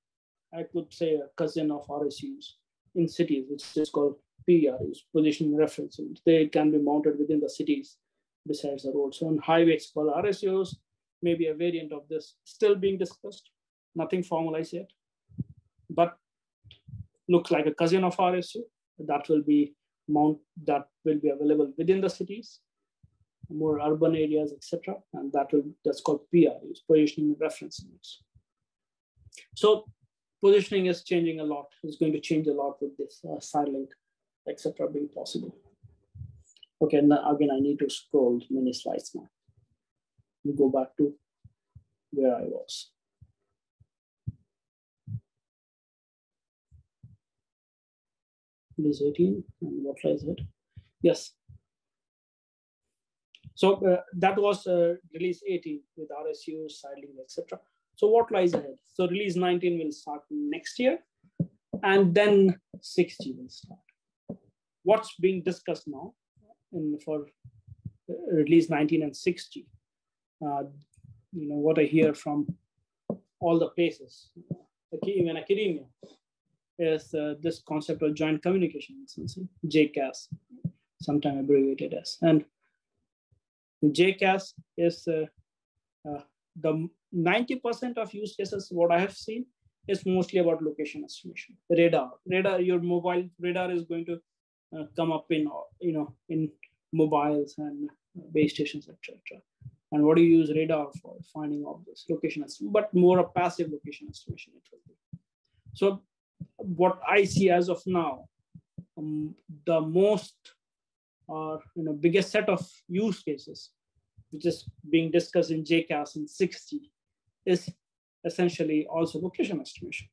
S1: I could say, a cousin of RSUs in cities, which is called PRUs, positioning reference units. They can be mounted within the cities besides the road. So on highways called RSUs, maybe a variant of this still being discussed, nothing formalized yet, but looks like a cousin of RSU that will be mount that will be available within the cities, more urban areas, etc. And that will that's called PRUs, positioning reference units. So positioning is changing a lot. It's going to change a lot with this uh, Starlink etc. being possible. Okay, now again, I need to scroll many slides now. We go back to where I was. Release 18, and what lies it? Yes. So uh, that was uh, release 18 with RSU, Sidelink, etc. So what lies ahead? So release 19 will start next year, and then 6G will start what's being discussed now in, for release 19 and 6G. Uh, you know, what I hear from all the places, even academia, is uh, this concept of joint communication, JCAS, sometimes abbreviated as. And JCAS is uh, uh, the 90% of use cases, what I have seen, is mostly about location estimation. Radar, radar, your mobile radar is going to uh, come up in you know in mobiles and base stations, etc. And what do you use radar for? Finding objects, location estimation, but more a passive location estimation it will be. So what I see as of now, um, the most or you know biggest set of use cases, which is being discussed in JCAS in 6G, is essentially also location estimation,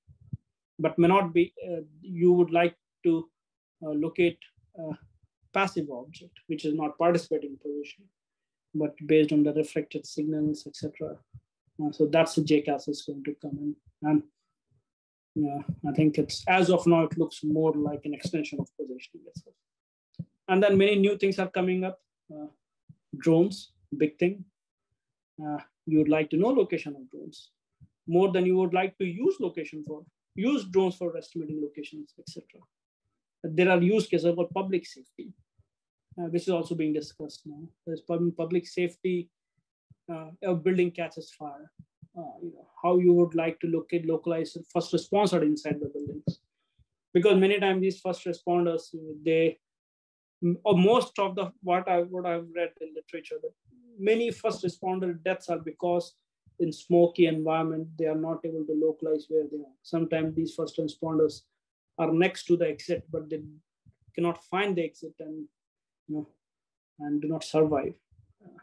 S1: but may not be. Uh, you would like to uh, locate a passive object, which is not participating in position, but based on the reflected signals, etc. Uh, so that's the JCAS is going to come in. And yeah, I think it's as of now, it looks more like an extension of positioning itself. And then many new things are coming up. Uh, drones, big thing. Uh, you would like to know location of drones more than you would like to use location for use drones for estimating locations, etc there are use cases for public safety, uh, which is also being discussed now. There's public safety, uh, building catches fire. Uh, you know, how you would like to locate localize first responders inside the buildings. Because many times these first responders, they, or most of the, what, I, what I've read in literature, that many first responder deaths are because in smoky environment, they are not able to localize where they are. Sometimes these first responders are next to the exit, but they cannot find the exit and you know and do not survive uh,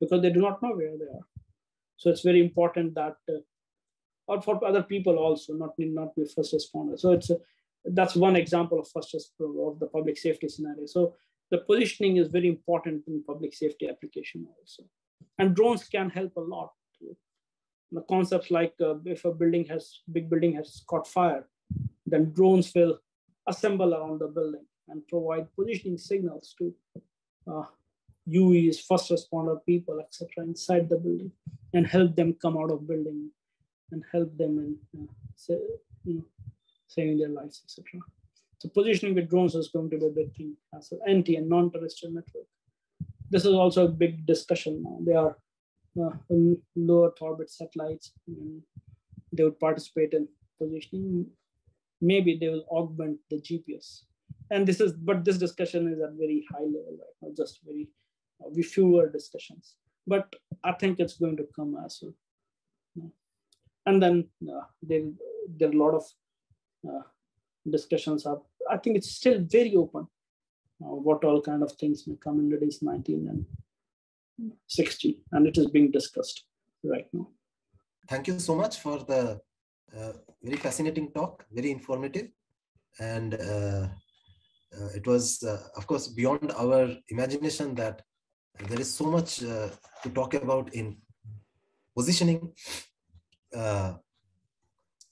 S1: because they do not know where they are. So it's very important that, uh, or for other people also, not not be first responder. So it's a, that's one example of first of the public safety scenario. So the positioning is very important in public safety application also, and drones can help a lot. The concepts like uh, if a building has big building has caught fire, then drones will assemble around the building and provide positioning signals to uh, UEs, first responder people, etc., inside the building, and help them come out of building and help them in uh, say, you know, saving their lives, etc. So positioning with drones is going to be a big thing as an anti and non-terrestrial network. This is also a big discussion now. They are uh, low orbit satellites. they would participate in positioning maybe they will augment the GPS and this is but this discussion is at very high level right now just very uh, we fewer discussions. But i think it's going to come as well. And then uh, there, there are a lot of uh, discussions are i think it's still very open uh, what all kind of things may come in release 19 and 6G and it is being discussed right now.
S2: Thank you so much for the Uh, very fascinating talk very informative and uh, uh, it was, uh, of course, beyond our imagination that there is so much uh, to talk about in positioning. Uh,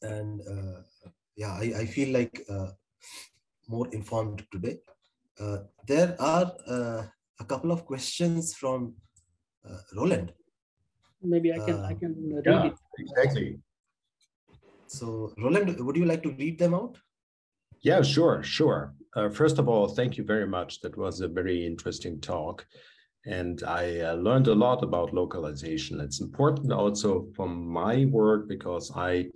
S2: and uh, yeah, I, I, feel like more informed today. there are a couple of questions from Roland.
S1: Maybe I can I can read
S3: yeah,
S1: it.
S3: Exactly.
S2: So, Roland, would you like to read them out?
S3: Yeah, sure, sure. Uh, first of all, thank you very much. That was a very interesting talk. And I uh, learned a lot about localization. It's important also from my work because I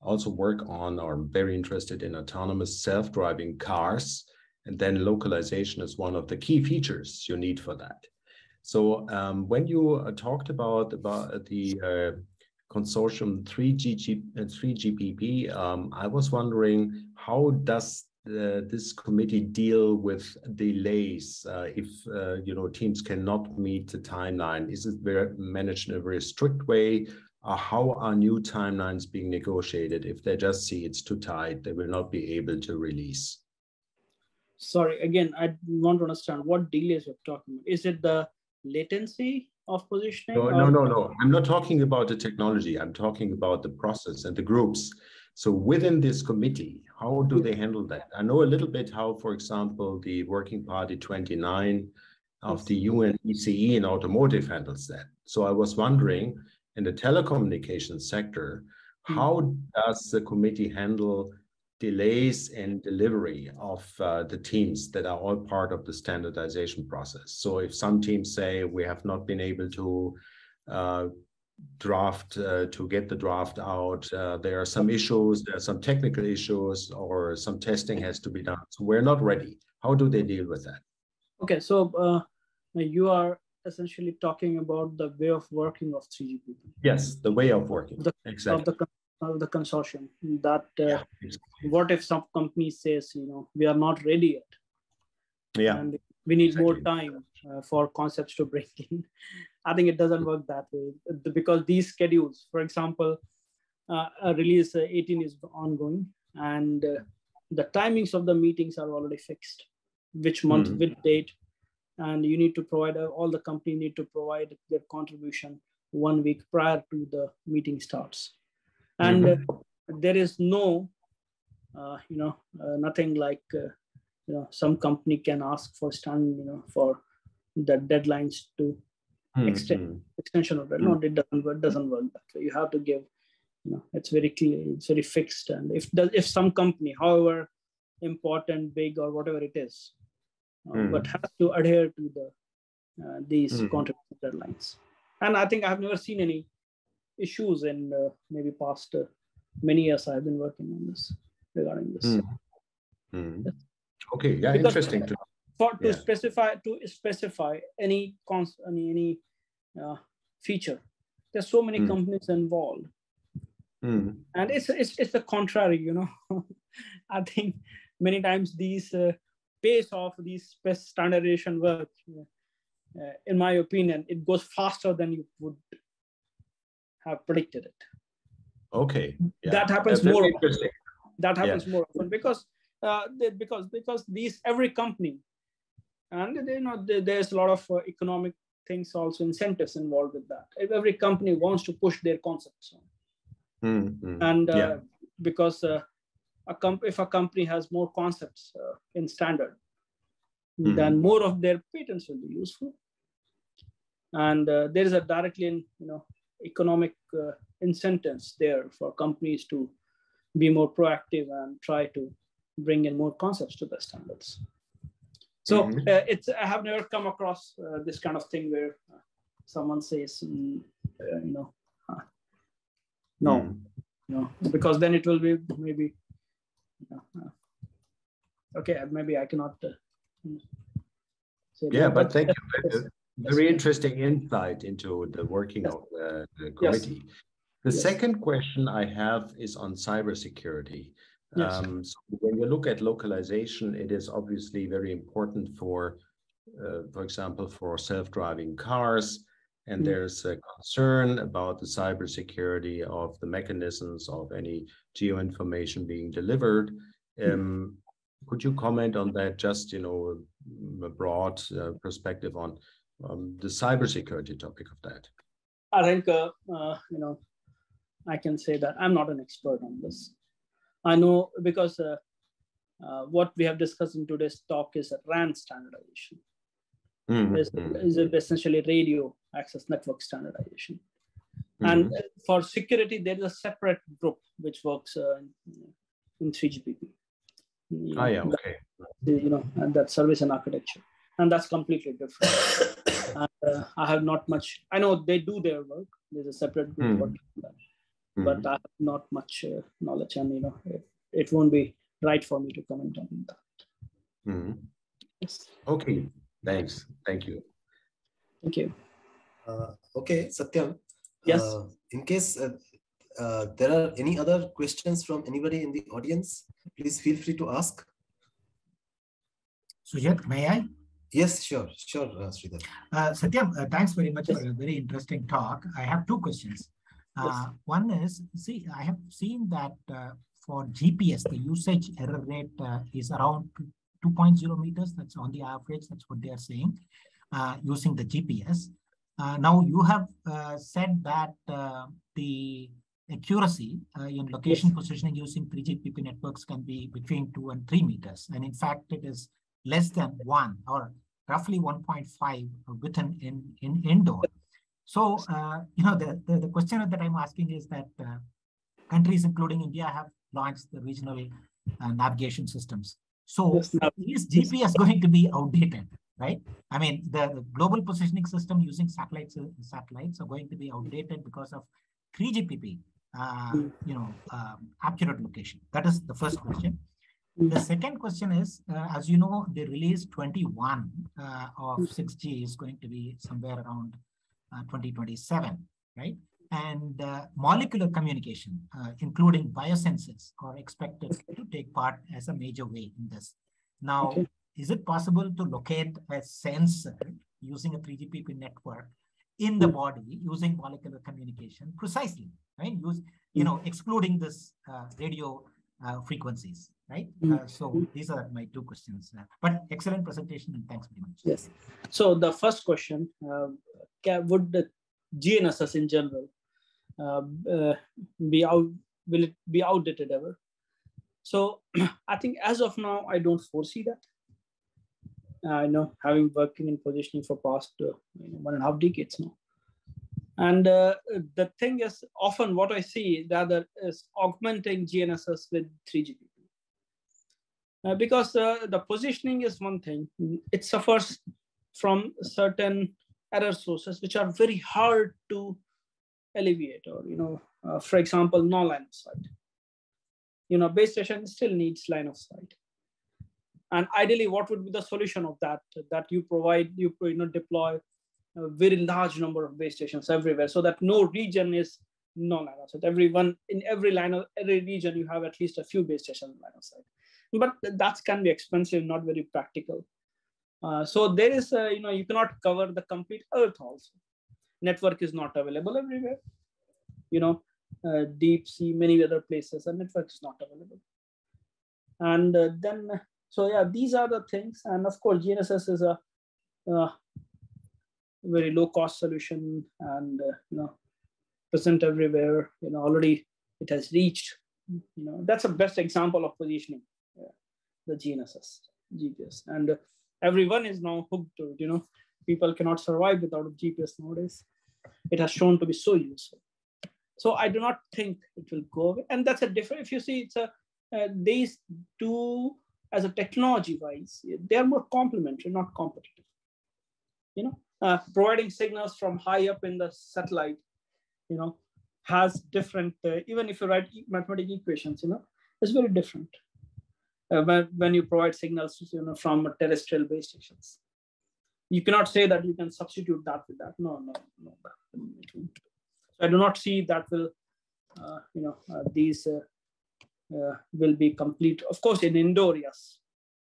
S3: also work on or am very interested in autonomous self-driving cars. And then localization is one of the key features you need for that. So um, when you uh, talked about, about the uh, consortium 3G, 3GPP, um, I was wondering how does uh, this committee deal with delays uh, if uh, you know teams cannot meet the timeline? Is it very, managed in a very strict way? how are new timelines being negotiated? If they just see it's too tight, they will not be able to release.
S1: Sorry, again, I to understand what delays you're talking about. Is it the latency of positioning?
S3: No, no, no, no. I'm not talking about the technology. I'm talking about the process and the groups. So within this committee, how do they handle that? I know a little bit how, for example, the Working Party 29 of the UN ECE in automotive handles that. So I was wondering, in the telecommunications sector, hmm. how does the committee handle delays in delivery of uh, the teams that are all part of the standardization process? So if some teams say we have not been able to uh, draft uh, to get the draft out. Uh, there are some issues, there are some technical issues, or some testing has to be done. So we're not ready. How do they deal with that?
S1: Okay, so uh, you are essentially talking about the way of working of 3GPP.
S3: Yes, the way of working.
S1: The,
S3: exactly.
S1: Of the, the consortium. That uh, yeah, what if some company says, you know, we are not ready yet.
S3: Yeah.
S1: And we need exactly. more time uh, for concepts to break in. I think it doesn't work that way because these schedules, for example, uh, release uh, 18 is ongoing and uh, the timings of the meetings are already fixed, which month, mm-hmm. which date, and you need to provide uh, all the company need to provide their contribution one week prior to the meeting starts, and mm-hmm. Uh, there is no, uh, you know, nothing like you know some company can ask for stand you know for the deadlines to mm-hmm. extend extension of it. No, it doesn't work. Doesn't work that way. You have to give. You know, it's very clear. It's very fixed. And if if some company, however important, big, or whatever it is, uh, mm. but has to adhere to the uh, these mm. contribution deadlines. And I think I've never seen any issues in uh, maybe past uh, many years I've been working on this regarding this.
S3: Mm. Mm. Yes. Okay, yeah, because interesting. To,
S1: for to yeah. specify to specify any cons any any uh, feature, there's so many mm. companies involved,
S3: mm.
S1: and it's it's it's the contrary. You know, I think many times these uh, pace of these standardization work, uh, in my opinion, it goes faster than you would have predicted it.
S3: Okay,
S1: yeah. that happens more. That happens yeah. more often because uh, because because these every company and you know there's a lot of uh, economic things also incentives involved with that every company wants to push their concepts
S3: mm-hmm.
S1: and uh, yeah. because uh, a comp- if a company has more concepts uh, in standard mm-hmm. then more of their patents will be useful and uh, there is a directly in you know economic incentives there for companies to be more proactive and try to bring in more concepts to the standards. So mm-hmm. uh, it's I have never come across uh, this kind of thing where uh, someone says, mm, uh, you know, no, mm. no, because then it will be maybe. Uh, okay, maybe I cannot. Uh,
S3: yeah, but, but thank you. Very interesting insight into the working yes. of the, the committee. Yes. The yes. second question I have is on cybersecurity. Yes. Um, so when you look at localization, it is obviously very important for, uh, for example, for self-driving cars. And mm. there's a concern about the cybersecurity of the mechanisms of any geo-information being delivered. Mm. Um, could you comment on that? Just you know, a broad uh, perspective on um, the cybersecurity topic of that.
S1: I think uh, uh, you know, I can say that I'm not an expert on this. I know because uh, uh, what we have discussed in today's talk is a RAN standardization. Mm-hmm. Is, is essentially radio access network standardization. Mm-hmm. And for security, there is a separate group which works uh, in, in 3GPP.
S3: You know, oh, yeah, okay.
S1: You know, and that service and architecture. And that's completely different. and, uh, I have not much, I know they do their work. There's a separate group mm-hmm. working on that mm-hmm. but I have not much uh, knowledge, and you know, it, it, won't be right for me to comment on that.
S3: Mm-hmm. Yes. Okay. Thanks. Thank you.
S1: Thank you.
S2: Uh, okay, Satyam.
S1: Yes.
S2: Uh, in case uh, uh, there are any other questions from anybody in the audience, please feel free to ask.
S4: Sujit, may I?
S2: Yes, sure, sure, uh, Sridhar.
S4: Uh, Satyam, uh, thanks very much yes. for a very interesting talk. I have two questions. Uh, one is, see, I have seen that uh, for GPS, the usage error rate uh, is around 2.0 meters. That's on the average. That's what they are saying uh, using the GPS. Uh, now you have uh, said that the accuracy in location yes. positioning using 3GPP networks can be between two and three meters. And in fact, it is less than one or roughly 1.5 within in, in indoor. So, uh, you know, the, the, the, question that I'm asking is that uh, countries, including India, have launched the regional uh, navigation systems. So, yes, is GPS going to be outdated, right? I mean, the, the, global positioning system using satellites satellites are going to be outdated because of 3GPP, uh, mm. you know, um, accurate location. That is the first question. Mm. The second question is, uh, as you know, the release 21 of 6G mm. is going to be somewhere around uh, 2027, right? And uh, molecular communication, uh, including biosensors, are expected to take part as a major way in this. Now, okay. is it possible to locate a sensor using a 3GPP network in the body using molecular communication precisely, right? Use, you know, excluding this uh, radio uh, frequencies, right? Uh, so these are my two questions. but excellent presentation and thanks very much.
S1: Yes. So the first question, would the GNSS in general uh, uh, be out? Will it be outdated ever? So I think as of now, I don't foresee that. I know having working in positioning for past uh, one and a half decades now. And uh, the thing is, often what I see rather is augmenting GNSS with 3GPP. Uh, because uh, the positioning is one thing, it suffers from certain error sources which are very hard to alleviate or you know uh, for example no line of sight. You know base station still needs line of sight. And ideally what would be the solution of that that you provide you, you know deploy a very large number of base stations everywhere so that no region is no line of sight. Everyone in every line of every region you have at least a few base stations line of sight but that can be expensive not very practical uh, so there is, a, you know, you cannot cover the complete Earth also. Network is not available everywhere. You know, uh, deep sea, many other places, and network is not available. And uh, then, so yeah, these are the things. And of course, GNSS is a, a very low cost solution and, uh, you know, present everywhere. You know, already it has reached, you know, that's the best example of positioning, the GNSS, GPS. And everyone is now hooked to it. You know, people cannot survive without GPS nowadays. It has shown to be so useful. So I do not think it will go away. And that's a different, if you see, it's a, uh, these two as a technology wise, they are more complementary, not competitive. You know, uh, providing signals from high up in the satellite, you know, has different, uh, even if you write mathematical equations, you know, it's very different. Uh, when, when you provide signals you know, from terrestrial base stations. You cannot say that you can substitute that with that. No, no, no. So I do not see that will, uh, you know, uh, these uh, uh, will be complete. Of course, in indoor, yes,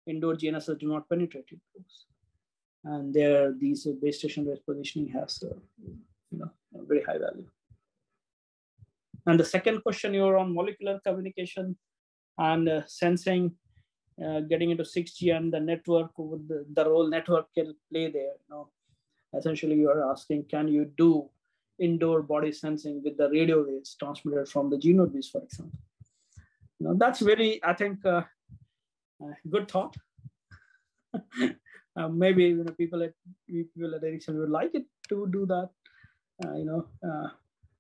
S1: indoor GNSS do not penetrate it. And there, these base station based positioning has, you know, very high value. And the second question, you're on molecular communication and uh, sensing, uh, getting into 6G and the network, the, the role network can play there. You know, essentially, you are asking, can you do indoor body sensing with the radio waves transmitted from the G-node Bs, for example? Know, that's very, I think, uh, good thought. Uh, maybe you know people at people at Ericsson would like it to do that. Uh, you know, uh,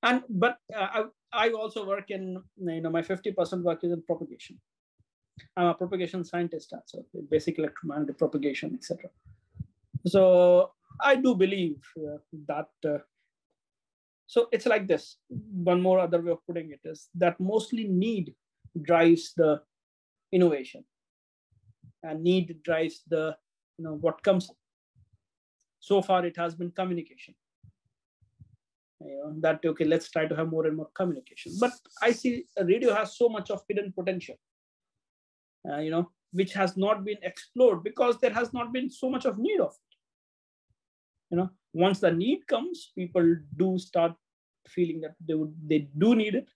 S1: and but I, I also work in, you know, my 50% work is in propagation. I'm a propagation scientist, so basic electromagnetic propagation, etc. So I do believe uh, that. Uh, so it's like this. One more other way of putting it is that mostly need drives the innovation, and need drives the you know what comes. So far, it has been communication you know, that okay let's try to have more and more communication but i see radio has so much of hidden potential uh, you know which has not been explored because there has not been so much of need of it you know once the need comes people do start feeling that they would they do need it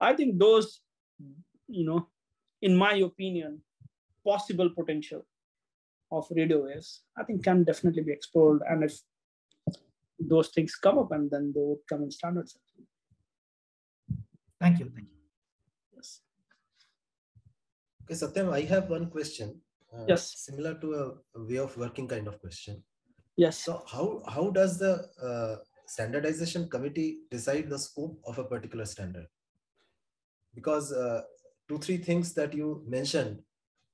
S1: i think those you know in my opinion possible potential of radio waves i think can definitely be explored and if those things come up and then they would come in standards.
S4: Thank you. Thank you.
S2: Yes. Okay, Satyam, I have one question.
S1: Uh, yes.
S2: Similar to a, a, way of working kind of question.
S1: Yes.
S2: So how, how does the uh, standardization committee decide the scope of a particular standard? Because uh, two, three things that you mentioned,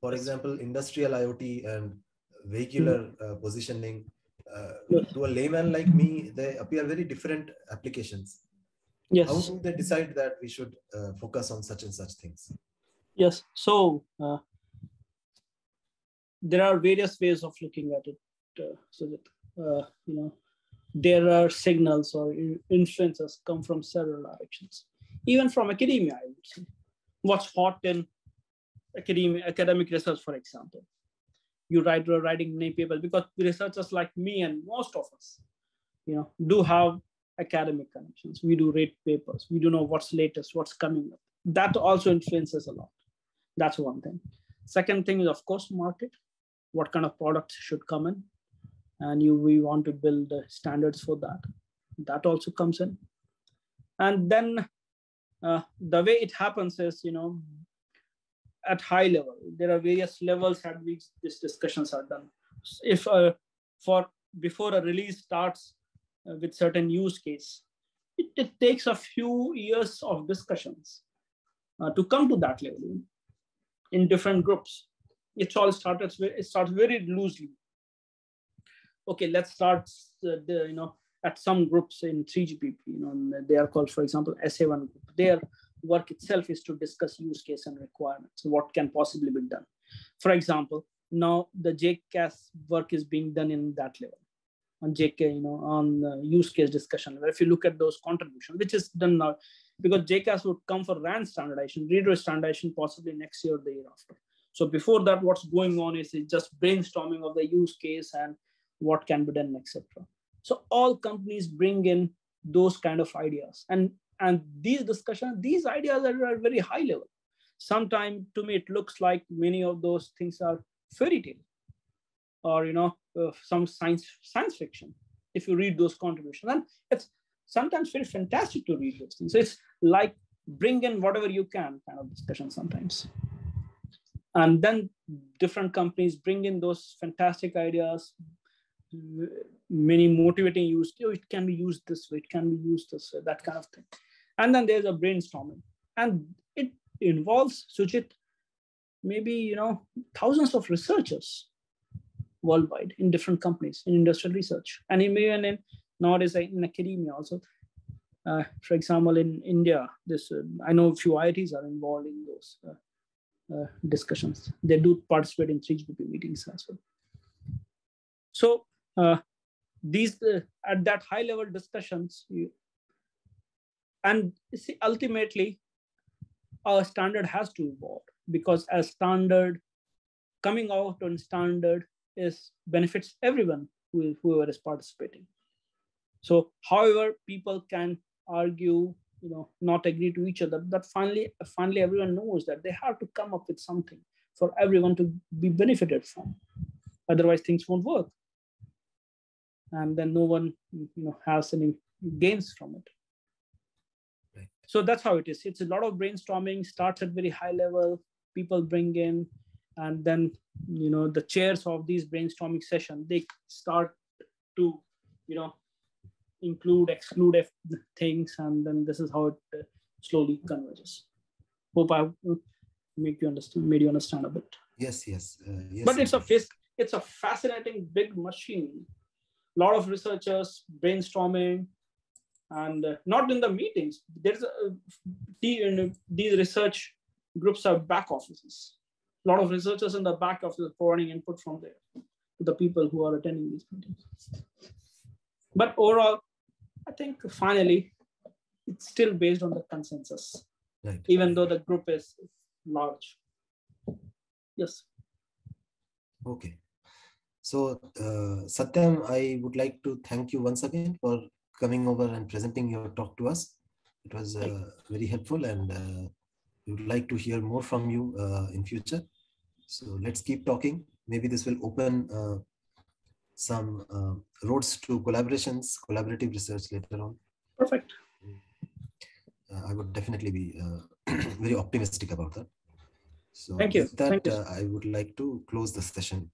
S2: for example, industrial IoT and vehicular mm positioning, uh, to a layman like me, they appear very different applications.
S1: Yes.
S2: How do they decide that we should uh, focus on such and such things?
S1: Yes. So uh, there are various ways of looking at it. Uh, so that uh, you know, there are signals or influences come from several directions, even from academia. I would say, what's hot in academic academic research, for example you write or writing many papers because researchers like me and most of us, you know, do have academic connections. We do read papers. We do know what's latest, what's coming up. That also influences a lot. That's one thing. Second thing is, of course, market. What kind of products should come in? And you we want to build standards for that. That also comes in. And then uh, the way it happens is, you know, at high level. There are various levels at which these discussions are done. If uh, for before a release starts uh, with certain use case, it, it, takes a few years of discussions uh, to come to that level in different groups. It all started it starts very loosely. Okay, let's start uh, the, you know at some groups in 3GPP. You know they are called, for example, SA1 group. Their work itself is to discuss use case and requirements, what can possibly be done. For example, now the JCAS work is being done in that level on JK, you know, on the use case discussion. If you look at those contributions, which is done now, because JCAS would come for RAN standardization, radio standardization possibly next year or the year after. So before that, what's going on is just brainstorming of the use case and what can be done, etc. So all companies bring in those kind of ideas. And and these discussions, these ideas are, are very high level. Sometimes to me, it looks like many of those things are fairy tale or, you know, uh, some science, science fiction. If you read those contributions, and it's sometimes very fantastic to read those things. It's like bring in whatever you can kind of discussion sometimes. And then different companies bring in those fantastic ideas, many motivating use. Oh, it can be used this way, it can be used this way, that kind of thing. And then there's a brainstorming. And it involves, Sujit, maybe, you know, thousands of researchers worldwide in different companies in industrial research. And even in nowadays in academia also. Uh, for example, in India, this uh, I know a few IITs are involved in those. Uh, uh, discussions. They do participate in 3GPP meetings as well. So uh, these uh, at that high level discussions, you, and see, ultimately, our standard has to evolve because as standard coming out on standard is benefits everyone who, whoever is participating. So, however, people can argue, you know, not agree to each other, but finally, finally, everyone knows that they have to come up with something for everyone to be benefited from. Otherwise, things won't work, and then no one, you know, has any gains from it. Right. So that's how it is. It's a lot of brainstorming. Starts at very high level. People bring in and then you know the chairs of these brainstorming session they start to you know include exclude things and then this is how it uh, slowly converges. Hope i make you understand made you understand a bit.
S2: Yes yes, uh, yes
S1: but it's a face it's a fascinating big machine. A lot of researchers brainstorming and uh, not in the meetings. There's a, these research groups are back offices. A lot of researchers in the back of the providing input from there to the people who are attending these meetings. But overall, I think finally, it's still based on the consensus, right. even though the group is large. Yes.
S2: Okay. So, uh, Satyam, I would like to thank you once again for coming over and presenting your talk to us. It was uh, very helpful and uh, we would like to hear more from you uh, in future. So let's keep talking. Maybe this will open uh, some uh, roads to collaborations, collaborative research later on.
S1: Perfect.
S2: Uh, I would definitely be uh, very optimistic about that. So
S1: Thank you.
S2: that,
S1: Thank you.
S2: Uh, I would like to close the session.